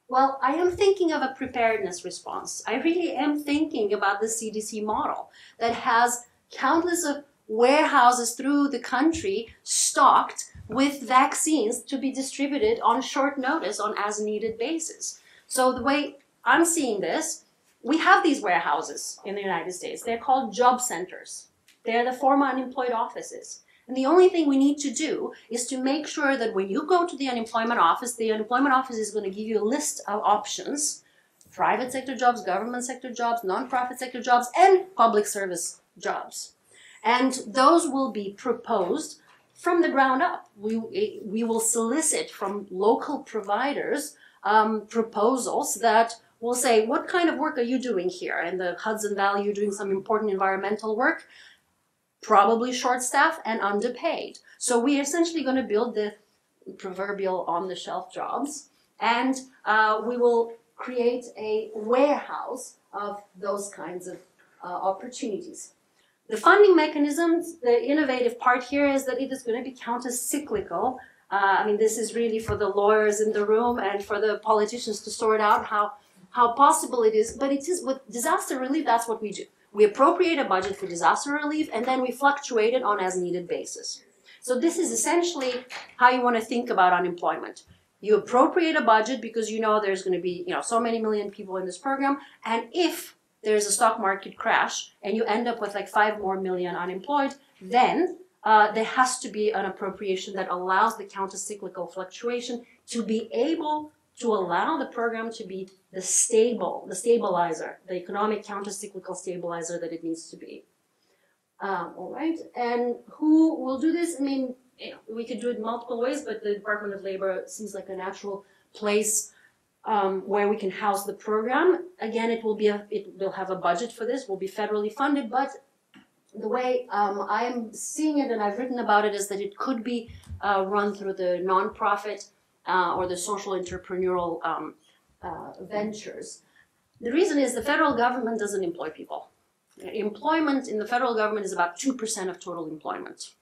Well, I am thinking of a preparedness response. I really am thinking about the CDC model that has countless of warehouses through the country stocked with vaccines to be distributed on short notice on as needed basis. So the way I'm seeing this, we have these warehouses in the United States. They're called job centers. They're the former unemployed offices. And the only thing we need to do is to make sure that when you go to the unemployment office, the unemployment office is going to give you a list of options private sector jobs, government sector jobs, nonprofit sector jobs, and public service jobs. And those will be proposed from the ground up. We, we will solicit from local providers um, proposals that will say, what kind of work are you doing here? In the Hudson Valley, you're doing some important environmental work probably short staffed and underpaid. So we're essentially going to build the proverbial on the shelf jobs and uh, we will create a warehouse of those kinds of uh, opportunities. The funding mechanisms, the innovative part here is that it is going to be counter-cyclical. Uh, I mean, this is really for the lawyers in the room and for the politicians to sort out how, how possible it is. But it is with disaster relief, that's what we do. We appropriate a budget for disaster relief and then we fluctuate it on as needed basis. So this is essentially how you want to think about unemployment. You appropriate a budget because you know there's going to be, you know, so many million people in this program. And if there's a stock market crash and you end up with like five more million unemployed, then uh, there has to be an appropriation that allows the counter-cyclical fluctuation to be able to allow the program to be the stable, the stabilizer, the economic countercyclical stabilizer that it needs to be. Um, all right, and who will do this? I mean, we could do it multiple ways, but the Department of Labor seems like a natural place um, where we can house the program. Again, it will be a, it will have a budget for this, will be federally funded, but the way um, I'm seeing it and I've written about it is that it could be uh, run through the nonprofit uh, or the social entrepreneurial um, uh, ventures. The reason is the federal government doesn't employ people. Employment in the federal government is about 2% of total employment.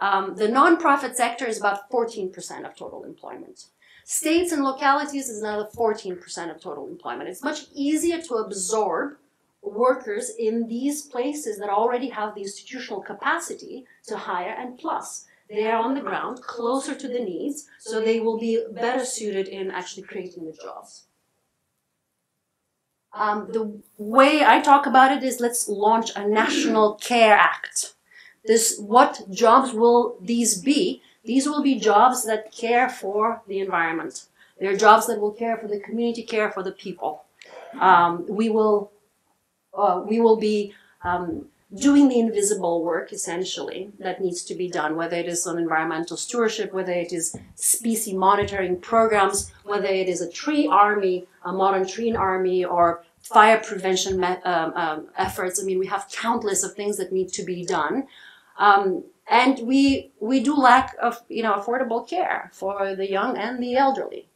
Um, the nonprofit sector is about 14% of total employment. States and localities is another 14% of total employment. It's much easier to absorb workers in these places that already have the institutional capacity to hire and plus they are on the ground closer to the needs so they will be better suited in actually creating the jobs. Um, the way i talk about it is let's launch a national care act. This what jobs will these be? These will be jobs that care for the environment. They're jobs that will care for the community care for the people. Um, we will uh, we will be um, doing the invisible work essentially that needs to be done, whether it is on environmental stewardship, whether it is species monitoring programs, whether it is a tree army, a modern tree army, or fire prevention um, um, efforts. I mean, we have countless of things that need to be done. Um, and we, we do lack of, you know, affordable care for the young and the elderly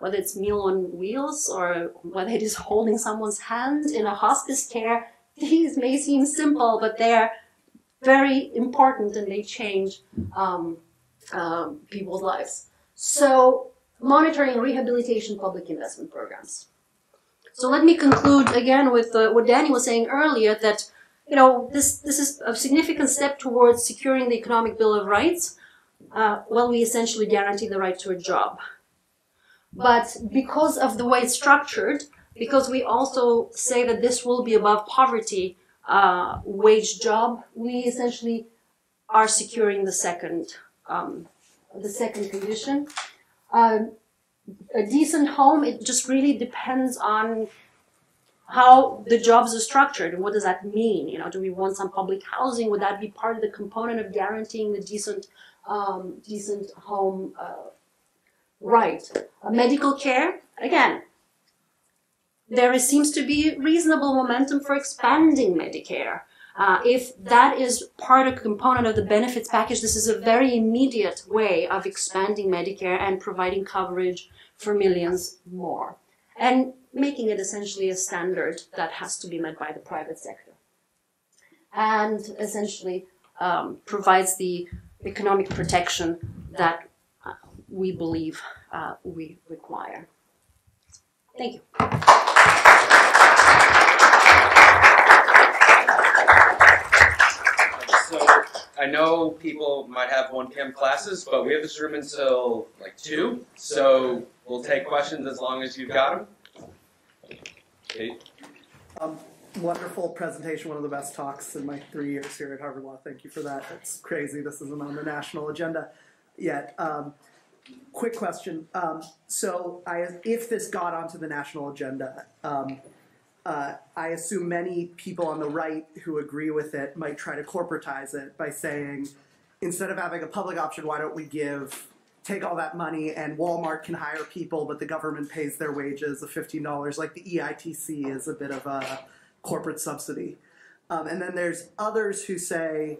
whether it's meal on wheels or whether it is holding someone's hand in a hospice care, these may seem simple, but they're very important and they change um, um, people's lives. So, monitoring rehabilitation public investment programs. So let me conclude again with uh, what Danny was saying earlier that you know this this is a significant step towards securing the economic bill of rights. Uh, well, we essentially guarantee the right to a job. But because of the way it's structured, because we also say that this will be above poverty uh, wage job, we essentially are securing the second um, the second condition. Uh, a decent home, it just really depends on how the jobs are structured and what does that mean? You know, do we want some public housing? Would that be part of the component of guaranteeing the decent um, decent home uh, right. Uh, medical care, again, there is, seems to be reasonable momentum for expanding Medicare. Uh, if that is part of a component of the benefits package, this is a very immediate way of expanding Medicare and providing coverage for millions more. And making it essentially a standard that has to be met by the private sector. And essentially um, provides the economic protection that we believe uh, we require. Thank you. So I know people might have 1 p.m. classes, but we have this room until like 2. So we'll take questions as long as you've got them. Kate? Um, wonderful presentation, one of the best talks in my three years here at Harvard Law. Thank you for that. It's crazy. This isn't on the national agenda yet. Um, quick question. Um, so, I, if this got onto the national agenda, um, uh, I assume many people on the right who agree with it might try to corporatize it by saying, instead of having a public option, why don't we give, take all that money and Walmart can hire people, but the government pays their wages of $15, like the EITC is a bit of a corporate subsidy. Um, and then there's others who say,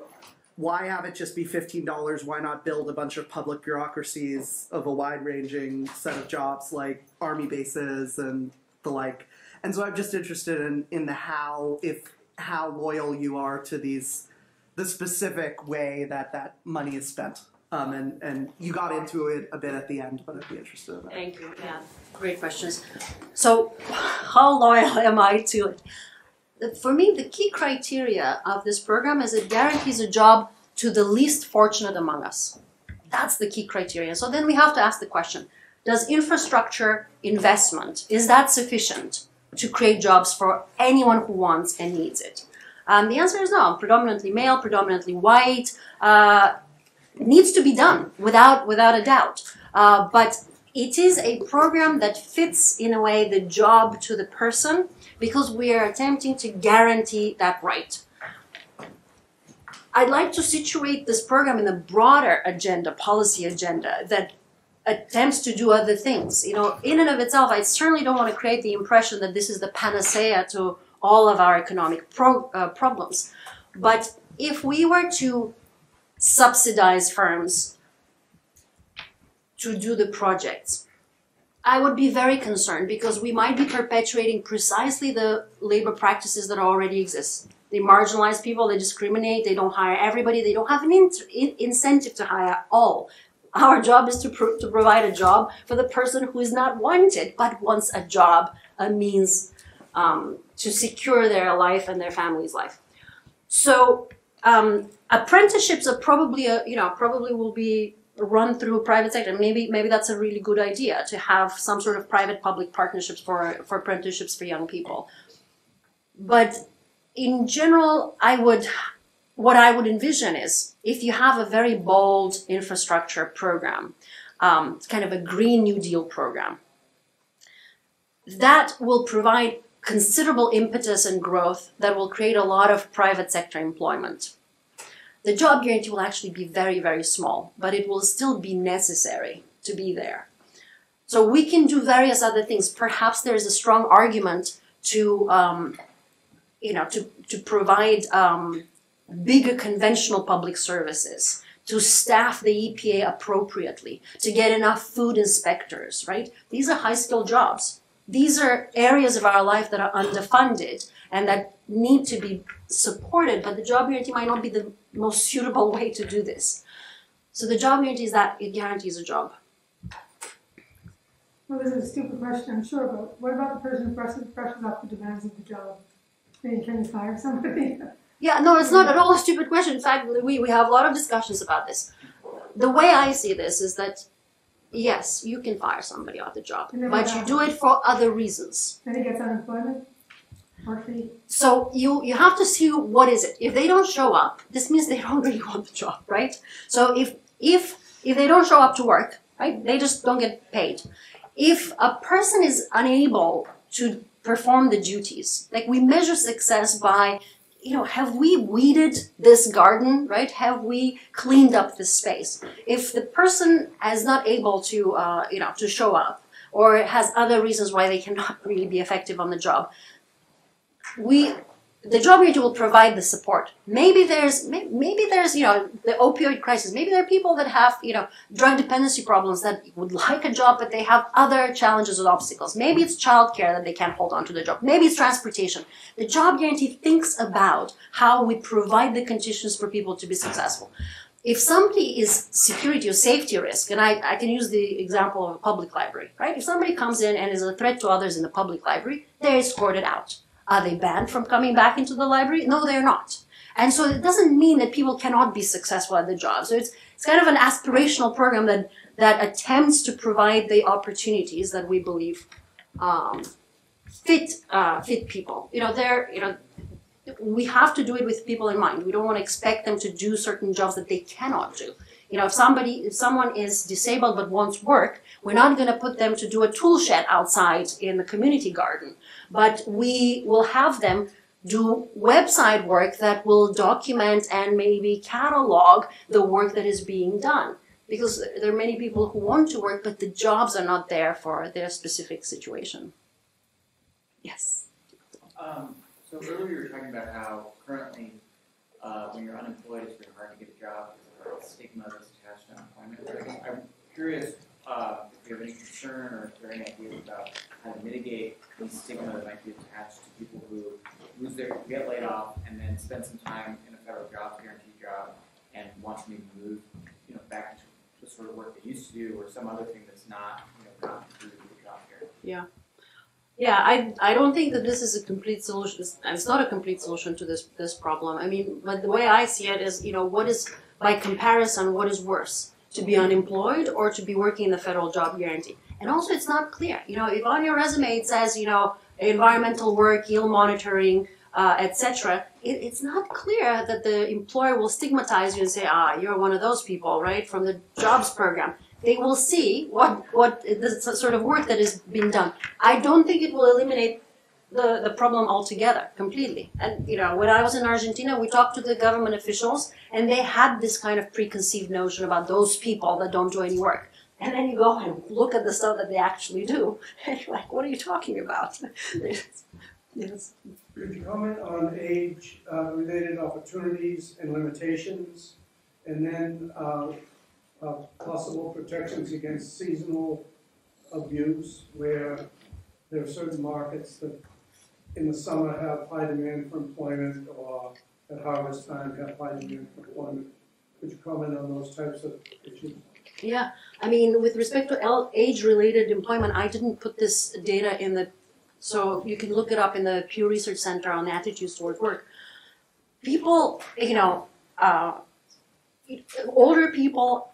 why have it just be $15? Why not build a bunch of public bureaucracies of a wide ranging set of jobs like army bases and the like? And so I'm just interested in, in the how, if how loyal you are to these, the specific way that that money is spent. Um, and, and you got into it a bit at the end, but I'd be interested in that. Thank you. Yeah, great questions. So, how loyal am I to it? For me, the key criteria of this program is it guarantees a job to the least fortunate among us. That's the key criteria. So then we have to ask the question, does infrastructure investment, is that sufficient to create jobs for anyone who wants and needs it? Um, the answer is no. Predominantly male, predominantly white, uh, needs to be done without without a doubt. Uh, but it is a program that fits in a way the job to the person because we are attempting to guarantee that right. I'd like to situate this program in a broader agenda, policy agenda that attempts to do other things. You know, in and of itself, I certainly don't want to create the impression that this is the panacea to all of our economic pro- uh, problems. But if we were to subsidize firms to do the projects, I would be very concerned because we might be perpetuating precisely the labor practices that already exist. They marginalize people, they discriminate, they don't hire everybody, they don't have an in- in- incentive to hire all. Our job is to, pro- to provide a job for the person who is not wanted but wants a job, a means um, to secure their life and their family's life. So um, apprenticeships are probably a, you know probably will be run through private sector. Maybe maybe that's a really good idea to have some sort of private public partnerships for for apprenticeships for young people. But in general, I would what I would envision is if you have a very bold infrastructure program, um, kind of a Green New Deal program, that will provide considerable impetus and growth that will create a lot of private sector employment. The job guarantee will actually be very, very small, but it will still be necessary to be there. So we can do various other things. Perhaps there is a strong argument to, um, you know, to, to provide um, bigger conventional public services, to staff the EPA appropriately, to get enough food inspectors, right? These are high skilled jobs. These are areas of our life that are underfunded and that need to be supported, but the job guarantee might not be the most suitable way to do this. So the job guarantee is that it guarantees a job. Well, this is a stupid question, I'm sure, but what about the person who brushes, brushes off the demands of the job? I mean, can you fire somebody? Yeah, no, it's not at all a stupid question. In fact, we, we have a lot of discussions about this. The way I see this is that, yes, you can fire somebody off the job, but you do it for other reasons. Then he gets unemployment? So you, you have to see what is it. If they don't show up, this means they don't really want the job, right? So if, if, if they don't show up to work, right, they just don't get paid. If a person is unable to perform the duties, like we measure success by you know, have we weeded this garden, right? Have we cleaned up this space? If the person is not able to, uh, you know, to show up or has other reasons why they cannot really be effective on the job, we, the job guarantee will provide the support. Maybe there's, maybe there's, you know, the opioid crisis. Maybe there are people that have, you know, drug dependency problems that would like a job, but they have other challenges and obstacles. Maybe it's childcare that they can't hold on to the job. Maybe it's transportation. The job guarantee thinks about how we provide the conditions for people to be successful. If somebody is security or safety risk, and I, I can use the example of a public library, right? If somebody comes in and is a threat to others in the public library, they're escorted out. Are they banned from coming back into the library? No, they're not. And so it doesn't mean that people cannot be successful at the job. So it's, it's kind of an aspirational program that, that attempts to provide the opportunities that we believe um, fit uh, fit people. You know, they're you know we have to do it with people in mind. We don't want to expect them to do certain jobs that they cannot do. You know, if somebody, if someone is disabled but wants work, we're not going to put them to do a tool shed outside in the community garden, but we will have them do website work that will document and maybe catalog the work that is being done. Because there are many people who want to work, but the jobs are not there for their specific situation. Yes. Um, so earlier you were talking about how currently, uh, when you're unemployed, it's really hard to get a job because of the stigma that's attached to unemployment. I'm curious, uh, if you have any concern or if there are any ideas about how to mitigate the stigma that might be attached to people who lose their, get laid off and then spend some time in a federal job, guaranteed job, and want to maybe move, you know, back to the sort of work they used to do or some other thing that's not, you know, not through the job guarantee. Yeah, I, I don't think that this is a complete solution. It's, it's not a complete solution to this this problem. I mean, but the way I see it is, you know, what is by comparison, what is worse, to be unemployed or to be working in the federal job guarantee? And also, it's not clear. You know, if on your resume it says, you know, environmental work, yield monitoring, uh, etc., it, it's not clear that the employer will stigmatize you and say, ah, you're one of those people, right, from the jobs program. They will see what, what the sort of work that is being done. I don't think it will eliminate the, the problem altogether, completely. And, you know, when I was in Argentina, we talked to the government officials, and they had this kind of preconceived notion about those people that don't do any work. And then you go and look at the stuff that they actually do, and you're like, what are you talking about? yes. Could you comment on age-related opportunities and limitations? And then uh, uh, possible protections against seasonal abuse where there are certain markets that in the summer have high demand for employment or at harvest time have high demand for employment. Could you comment on those types of issues? Yeah, I mean, with respect to age-related employment, I didn't put this data in the, so you can look it up in the Pew Research Center on attitudes towards work. People, you know, uh, older people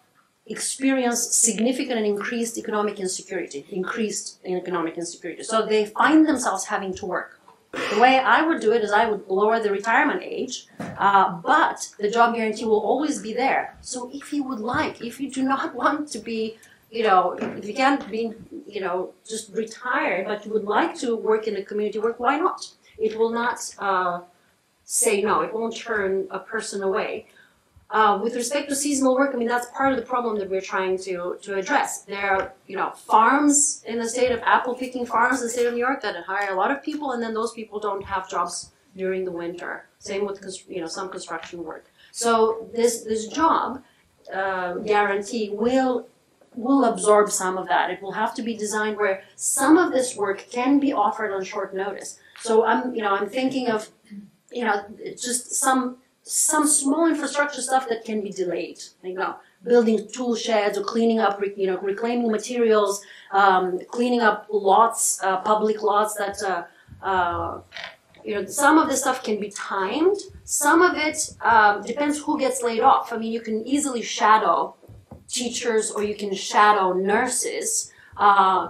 experience significant and increased economic insecurity, increased economic insecurity. So they find themselves having to work. The way I would do it is I would lower the retirement age, uh, but the job guarantee will always be there. So if you would like, if you do not want to be, you know, if you can't be, you know, just retired, but you would like to work in a community work, why not? It will not uh, say no. It won't turn a person away. Uh, with respect to seasonal work, I mean that's part of the problem that we're trying to to address. There are you know farms in the state of apple picking farms in the state of New York that hire a lot of people, and then those people don't have jobs during the winter. Same with you know some construction work. So this this job uh, guarantee will will absorb some of that. It will have to be designed where some of this work can be offered on short notice. So I'm you know I'm thinking of you know just some some small infrastructure stuff that can be delayed. You know, building tool sheds or cleaning up, you know, reclaiming materials, um, cleaning up lots, uh, public lots that, uh, uh, you know, some of this stuff can be timed. Some of it um, depends who gets laid off. I mean, you can easily shadow teachers or you can shadow nurses. Uh,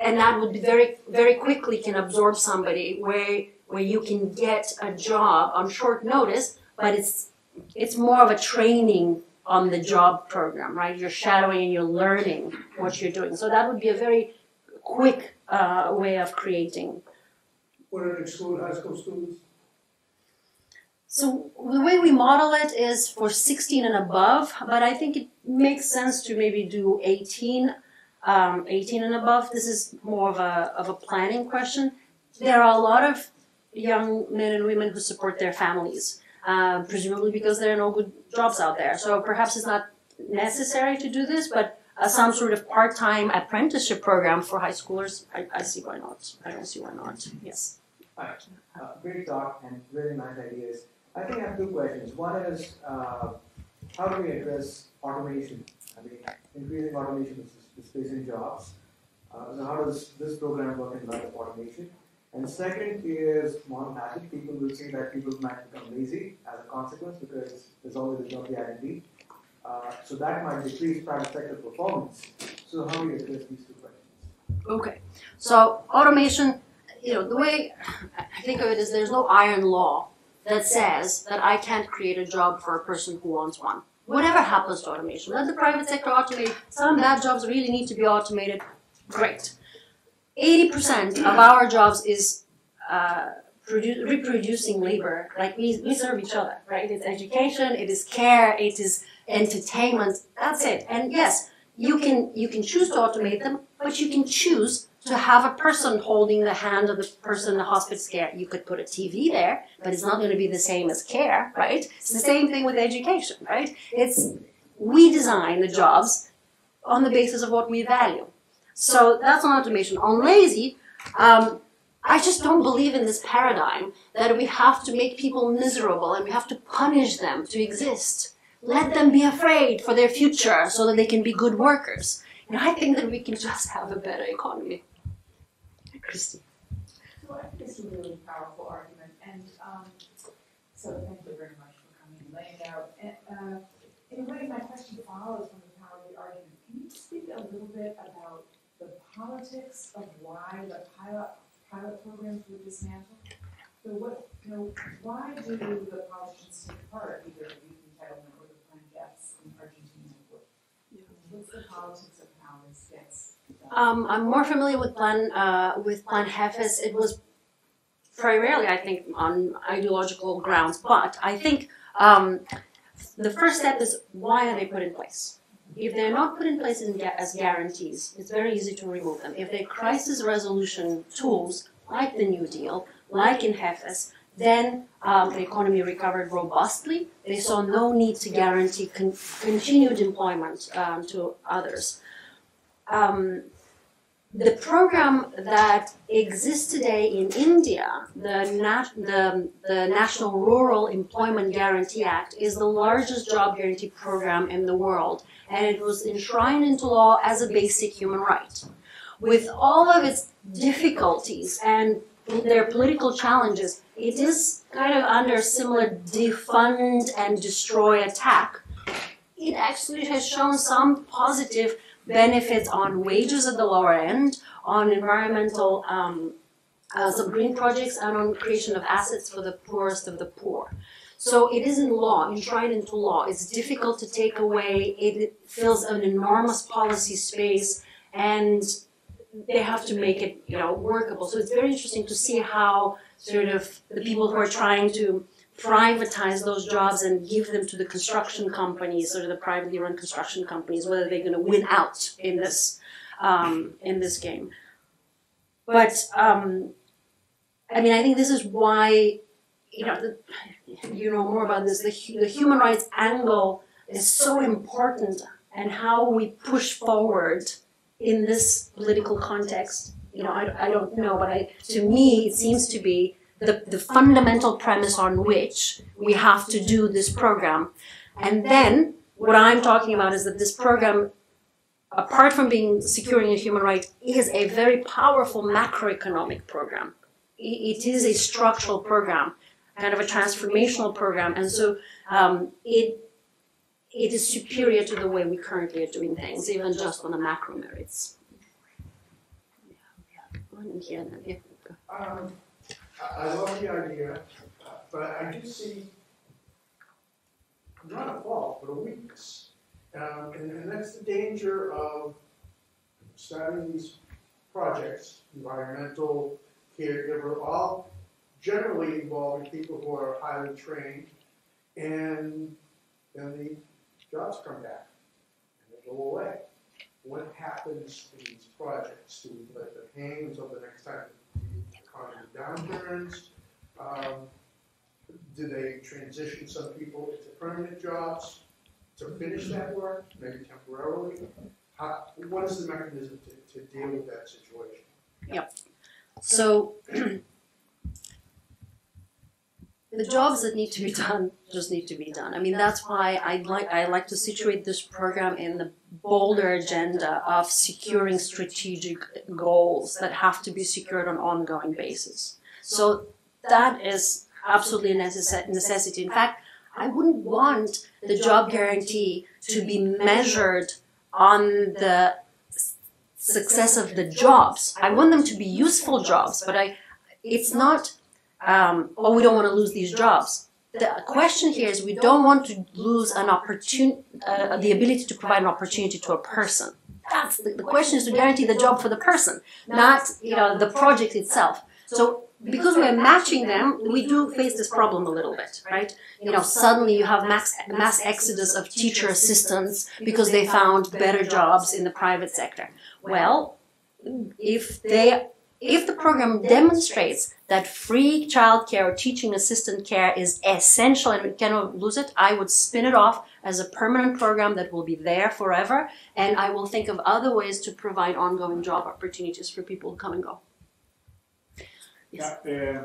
and that would be very, very quickly can absorb somebody where, where you can get a job on short notice but it's it's more of a training on the job program, right? You're shadowing and you're learning what you're doing. So that would be a very quick uh, way of creating. Would it exclude high school students? So the way we model it is for 16 and above, but I think it makes sense to maybe do 18, um, 18 and above. This is more of a, of a planning question. There are a lot of young men and women who support their families um, presumably because there are no good jobs out there. So perhaps it's not necessary to do this, but uh, some sort of part-time apprenticeship program for high schoolers, I, I see why not. I don't see why not. Yes. Hi. Uh, great talk and really nice ideas. I think I have two questions. One is uh, how do we address automation? I mean, increasing automation is displacing jobs. Uh, so how does this program work in light of automation? And second is monomatic. People will say that people might become lazy as a consequence because there's always a job guarantee. Uh, so that might decrease private sector performance. So how do you address these two questions? Okay. So automation, you know, the way I think of it is there's no iron law that says that I can't create a job for a person who wants one. Whatever happens to automation, let the private sector automate. Some bad jobs really need to be automated. Great. 80% of our jobs is uh, produ- reproducing labor. Like we, we serve each other, right? It's education, it is care, it is entertainment. That's it. And yes, you can you can choose to automate them, but you can choose to have a person holding the hand of the person in the hospice care. You could put a TV there, but it's not going to be the same as care, right? It's the same thing with education, right? It's we design the jobs on the basis of what we value. So that's on automation. On lazy, um, I just don't believe in this paradigm that we have to make people miserable and we have to punish them to exist. Let them be afraid for their future so that they can be good workers. And I think that we can just have a better economy. Christy. So I think it's a really powerful argument, and um, so thank you very much for coming and laying it out. And, uh, in a way, my question follows from the power of the argument. Can you speak a little bit about the politics of why the pilot, pilot programs were dismantled? So what, you know, why do the politicians take part, either the youth entitlement or the planned deaths in Argentina? What's the politics of how this gets? Um, I'm more familiar with Plan uh, with Plan Jefes. It was primarily, I think, on ideological grounds, but I think um, the first step is why are they put in place? If they're not put in place in, as guarantees, it's very easy to remove them. If they're crisis resolution tools, like the New Deal, like in Jefes, then um, the economy recovered robustly. They saw no need to guarantee con- continued employment um, to others. Um, the program that exists today in India, the, nat- the, the National Rural Employment Guarantee Act, is the largest job guarantee program in the world, and it was enshrined into law as a basic human right. With all of its difficulties and their political challenges, it is kind of under similar defund and destroy attack. It actually has shown some positive benefits on wages at the lower end, on environmental, um, uh, some green projects, and on creation of assets for the poorest of the poor. So it is in law, enshrined into law. It's difficult to take away. It fills an enormous policy space, and they have to make it, you know, workable. So it's very interesting to see how sort of the people who are trying to privatize those jobs and give them to the construction companies, sort of the privately run construction companies, whether they're going to win out in this um, in this game. But um, I mean, I think this is why you know the, you know more about this. The, the human rights angle is so important, and how we push forward in this political context. You know, I, I don't know, but I, to me, it seems to be the, the fundamental premise on which we have to do this program. And then what I'm talking about is that this program, apart from being securing a human right, is a very powerful macroeconomic program. It is a structural program, kind of a transformational program, and so um, it it is superior to the way we currently are doing things, even just on the macro merits. Um, I, love the idea, but I do see not a fault, but a weakness. Um, and, and that's the danger of starting these projects, environmental, caregiver, all generally involving people who are highly trained, and then the jobs come back and they go away. What happens in these projects? Do we let them hang until the next time the economy downturns? Um, do they transition some people into permanent jobs to finish that work, maybe temporarily? How, what is the mechanism to, to deal with that situation? Yep. So the jobs that need to be done just need to be done. I mean, that's why I like I like to situate this program in the bolder agenda of securing strategic goals that have to be secured on an ongoing basis. So that is absolutely a necess- necessity. In fact, I wouldn't want the job guarantee to be measured on the success of the jobs. I want them to be useful jobs, but I, it's not, um, oh, we don't want to lose these jobs. The question here is we don't want to lose an opportunity, uh, the ability to provide an opportunity to a person. That's the, the question is to guarantee the job for the person, not you know the project itself. So because we are matching them, we do face this problem a little bit, right? You know, suddenly you have mass mass exodus of teacher assistants because they found better jobs in the private sector. Well, if they if the program demonstrates that free childcare or teaching assistant care is essential and we cannot lose it, I would spin it off as a permanent program that will be there forever, and I will think of other ways to provide ongoing job opportunities for people who come and go. Yeah, um,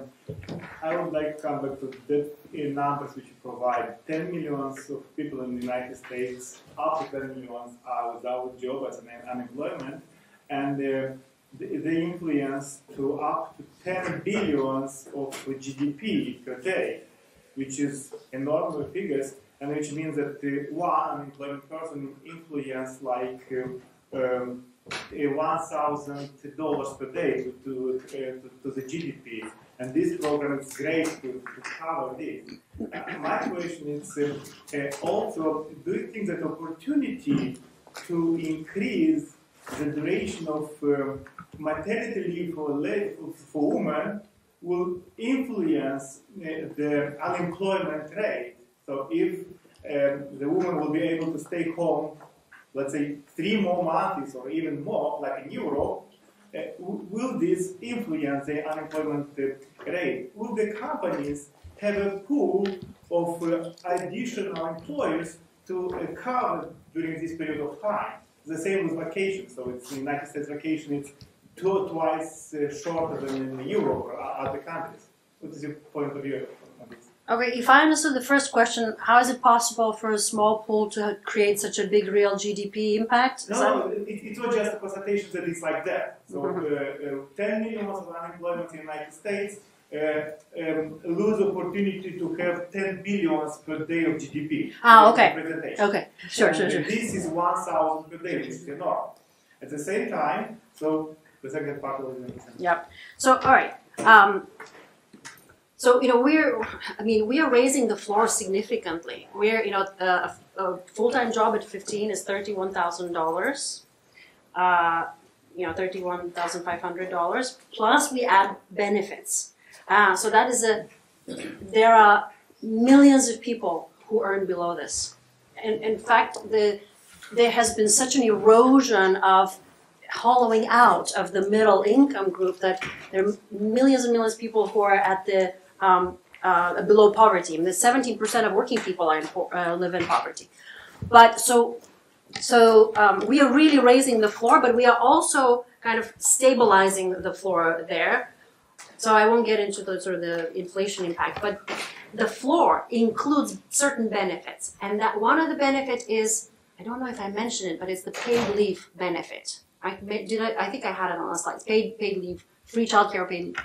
I would like to come back to the uh, numbers which you provide. 10 millions of people in the United States, to 10 millions are without job as an unemployment, and uh, the, influence to up to 10 billions of GDP per day, which is enormous figures, and which means that one unemployment person influence like um, thousand dollars per day to, to, uh, to, to the GDP, and this program is great to, to cover this. Uh, my question is uh, uh, also: Do you think that opportunity to increase the duration of um, maternity leave for, for women will influence uh, the unemployment rate. So if um, the woman will be able to stay home, let's say three more months or even more, like in Europe, uh, will this influence the unemployment uh, rate? Will the companies have a pool of uh, additional employers to uh, cover during this period of time? The same with vacation. So it's in United States vacation, it's two, twice uh, shorter than in Europe or other countries. What is your point of view on this? Okay, if I understood the first question, how is it possible for a small pool to create such a big real GDP impact? No, it, it was just a presentation that it's like that. So Mhm. uh, uh, 10 million of unemployment in the United States uh, um, lose opportunity to have 10 billions per day of GDP. Ah, okay. presentation. Okay, sure, sure, And sure. This is 1,000 per day, which is enormous. At the same time, so the second part of the Yep. So, all right. Um, so, you know, we're, I mean, we are raising the floor significantly. We're, you know, a, a full-time job at 15 is $31,000. Uh, you know, $31,500. Plus we add benefits. Uh, so that is a, there are millions of people who earn below this. And in fact, the, there has been such an erosion of hollowing out of the middle income group that there are millions and millions of people who are at the um, uh, below poverty. I mean, the 17% of working people are in po- uh, live in poverty. But so so um, we are really raising the floor, but we are also kind of stabilizing the floor there. So I won't get into the sort of the inflation impact, but the floor includes certain benefits, and that one of the benefits is I don't know if I mentioned it, but it's the paid leave benefit. I did. I, I think I had it on the slides. Paid paid leave, free childcare paid leave.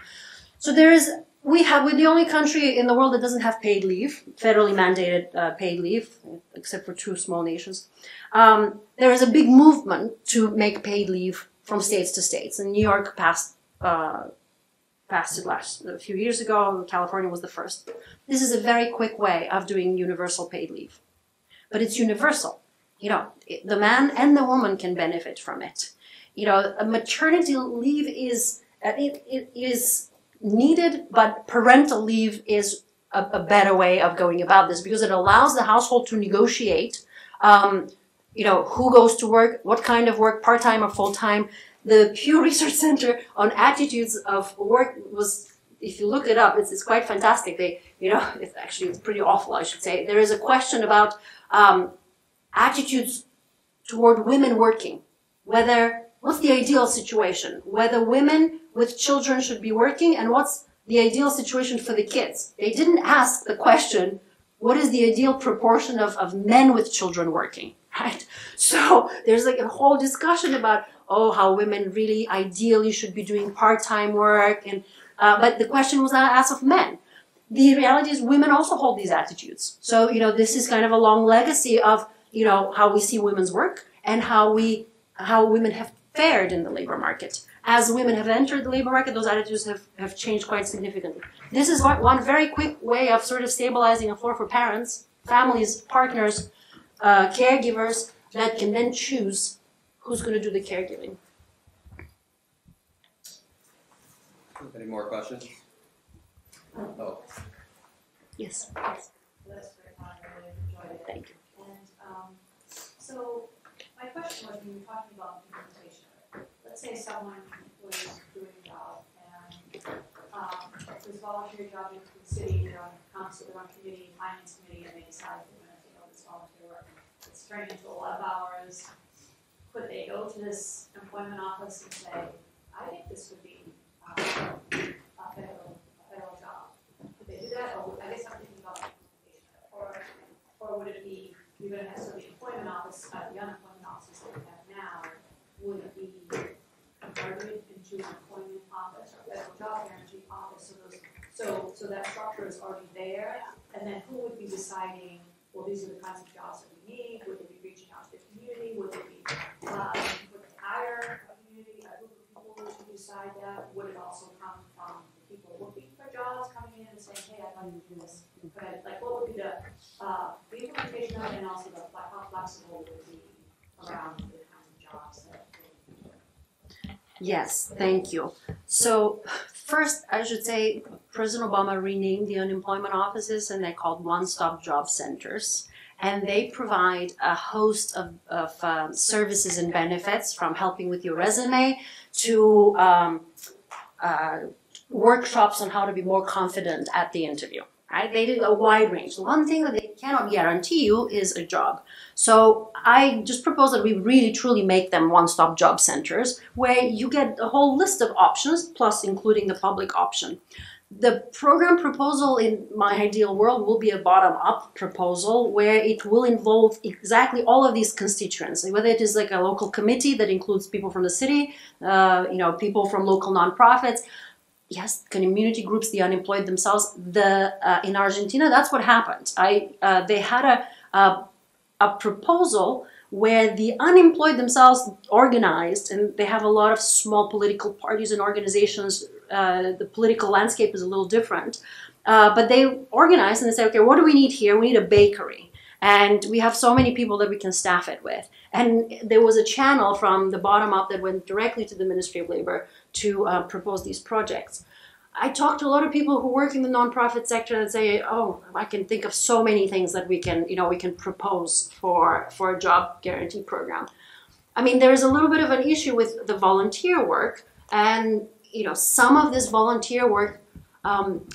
So there is. We have. We're the only country in the world that doesn't have paid leave, federally mandated uh, paid leave, except for two small nations. Um, there is a big movement to make paid leave from states to states, and New York passed uh, passed it last a few years ago. California was the first. This is a very quick way of doing universal paid leave, but it's universal. You know, the man and the woman can benefit from it. You know, maternity leave is uh, it, it is needed, but parental leave is a, a better way of going about this because it allows the household to negotiate. Um, you know, who goes to work, what kind of work, part time or full time. The Pew Research Center on attitudes of work was, if you look it up, it's, it's quite fantastic. They, you know, it's actually it's pretty awful, I should say. There is a question about um, attitudes toward women working, whether what's the ideal situation, whether women with children should be working, and what's the ideal situation for the kids. They didn't ask the question, what is the ideal proportion of, of men with children working, right? So there's like a whole discussion about, oh, how women really ideally should be doing part-time work, and uh, but the question was not asked of men. The reality is women also hold these attitudes. So, you know, this is kind of a long legacy of, you know, how we see women's work and how we, how women have fared in the labor market. As women have entered the labor market, those attitudes have, have changed quite significantly. This is one, very quick way of sort of stabilizing a floor for parents, families, partners, uh, caregivers that can then choose who's going to do the caregiving. Any more questions? Oh, Yes. That's very fun, I really enjoyed it. Thank you. And, um, so, my question was, when you were talking about implementation, let's say someone was doing a job and, um, was a volunteer job in the city, they're on council, they're on committee, finance committee, and they decide they're gonna take over this volunteer work. It's turned into a lot of hours. Could they go to this employment office and say, I think this would be, um, a federal, a federal job? Could they do that, or, I guess I'm thinking about or, or would it be, you're gonna have, so the employment office, uh, the unemployment offices that we have now, would it be converted into an employment office or federal job guarantee office, so those, so, so that structure is already there? And then who would be deciding, well, these are the kinds of jobs that we need, would they be reaching out to community, would it be, um, would hire a community, a group of people to decide that? Would it also come from people looking for jobs, coming in and saying, hey, I'd like to do this? Could like, what would be the, uh, the implementation of it and also the, how flexible would it be around the kinds of jobs that Yes, thank you. So, first, I should say President Obama renamed the unemployment offices and they called one stop job centers. And they provide a host of, of um, services and benefits from helping with your resume to um, uh, workshops on how to be more confident at the interview. Right? They do a wide range. One thing that they cannot guarantee you is a job. So I just propose that we really truly make them one-stop job centers where you get a whole list of options, plus including the public option. The program proposal in my ideal world will be a bottom-up proposal where it will involve exactly all of these constituents, whether it is like a local committee that includes people from the city, uh, you know, people from local nonprofits, yes, community groups, the unemployed themselves. The uh, in Argentina, that's what happened. I uh, they had a, a a proposal where the unemployed themselves organized, and they have a lot of small political parties and organizations. Uh, the political landscape is a little different, uh, but they organized and they said, okay, what do we need here? We need a bakery. And we have so many people that we can staff it with. And there was a channel from the bottom up that went directly to the Ministry of Labor to uh, propose these projects. I talk to a lot of people who work in the nonprofit sector and say, "Oh, I can think of so many things that we can, you know, we can propose for for a job guarantee program." I mean, there is a little bit of an issue with the volunteer work, and you know, some of this volunteer work um,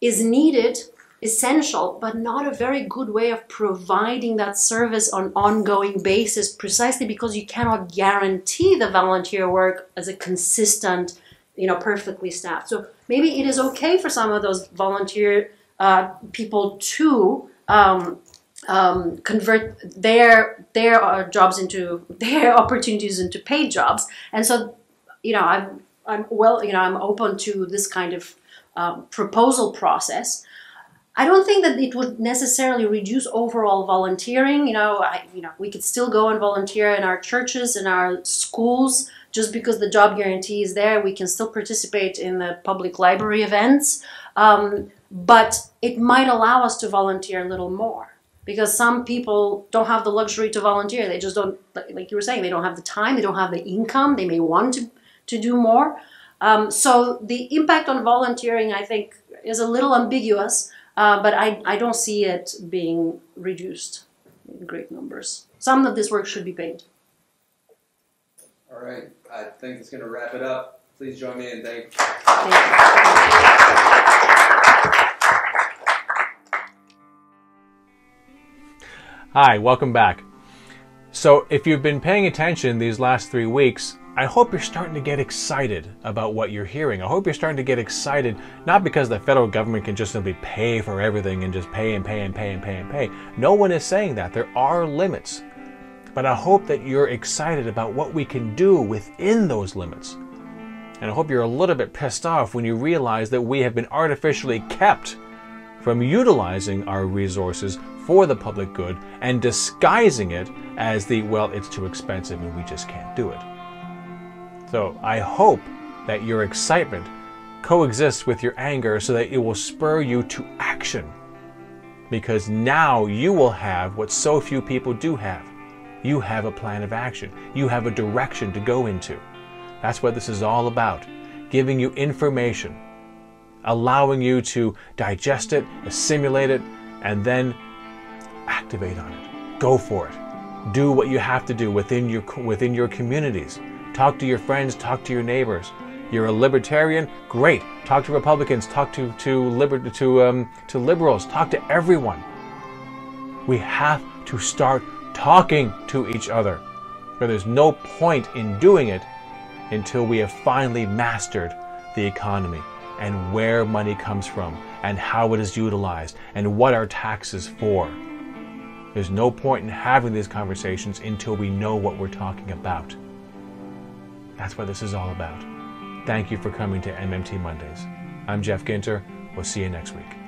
is needed, essential, but not a very good way of providing that service on ongoing basis, precisely because you cannot guarantee the volunteer work as a consistent you know, perfectly staffed. So maybe it is okay for some of those volunteer uh, people to um, um, convert their their uh, jobs into their opportunities into paid jobs. And so, you know, I'm I'm well, you know, I'm open to this kind of um, proposal process. I don't think that it would necessarily reduce overall volunteering. You know, I, you know, we could still go and volunteer in our churches, in our schools just because the job guarantee is there, we can still participate in the public library events. Um, but it might allow us to volunteer a little more because some people don't have the luxury to volunteer. They just don't, like you were saying, they don't have the time, they don't have the income, they may want to, to do more. Um, so the impact on volunteering, I think, is a little ambiguous, uh, but I, I don't see it being reduced in great numbers. Some of this work should be paid. All right, I think it's going to wrap it up. Please join me in thank. Hi, welcome back. So, if you've been paying attention these last three weeks, I hope you're starting to get excited about what you're hearing. I hope you're starting to get excited, not because the federal government can just simply pay for everything and just pay and pay and pay and pay and pay. No one is saying that. There are limits. But I hope that you're excited about what we can do within those limits. And I hope you're a little bit pissed off when you realize that we have been artificially kept from utilizing our resources for the public good and disguising it as the, well, it's too expensive and we just can't do it. So I hope that your excitement coexists with your anger so that it will spur you to action. Because now you will have what so few people do have you have a plan of action. You have a direction to go into. That's what this is all about. Giving you information, allowing you to digest it, assimilate it, and then activate on it. Go for it. Do what you have to do within your, within your communities. Talk to your friends, talk to your neighbors. You're a libertarian? Great. Talk to Republicans, talk to, to, liber, to, um, to liberals, talk to everyone. We have to start talking to each other. There's no point in doing it until we have finally mastered the economy and where money comes from and how it is utilized and what our taxes for. There's no point in having these conversations until we know what we're talking about. That's what this is all about. Thank you for coming to MMT Mondays. I'm Jeff Ginter. We'll see you next week.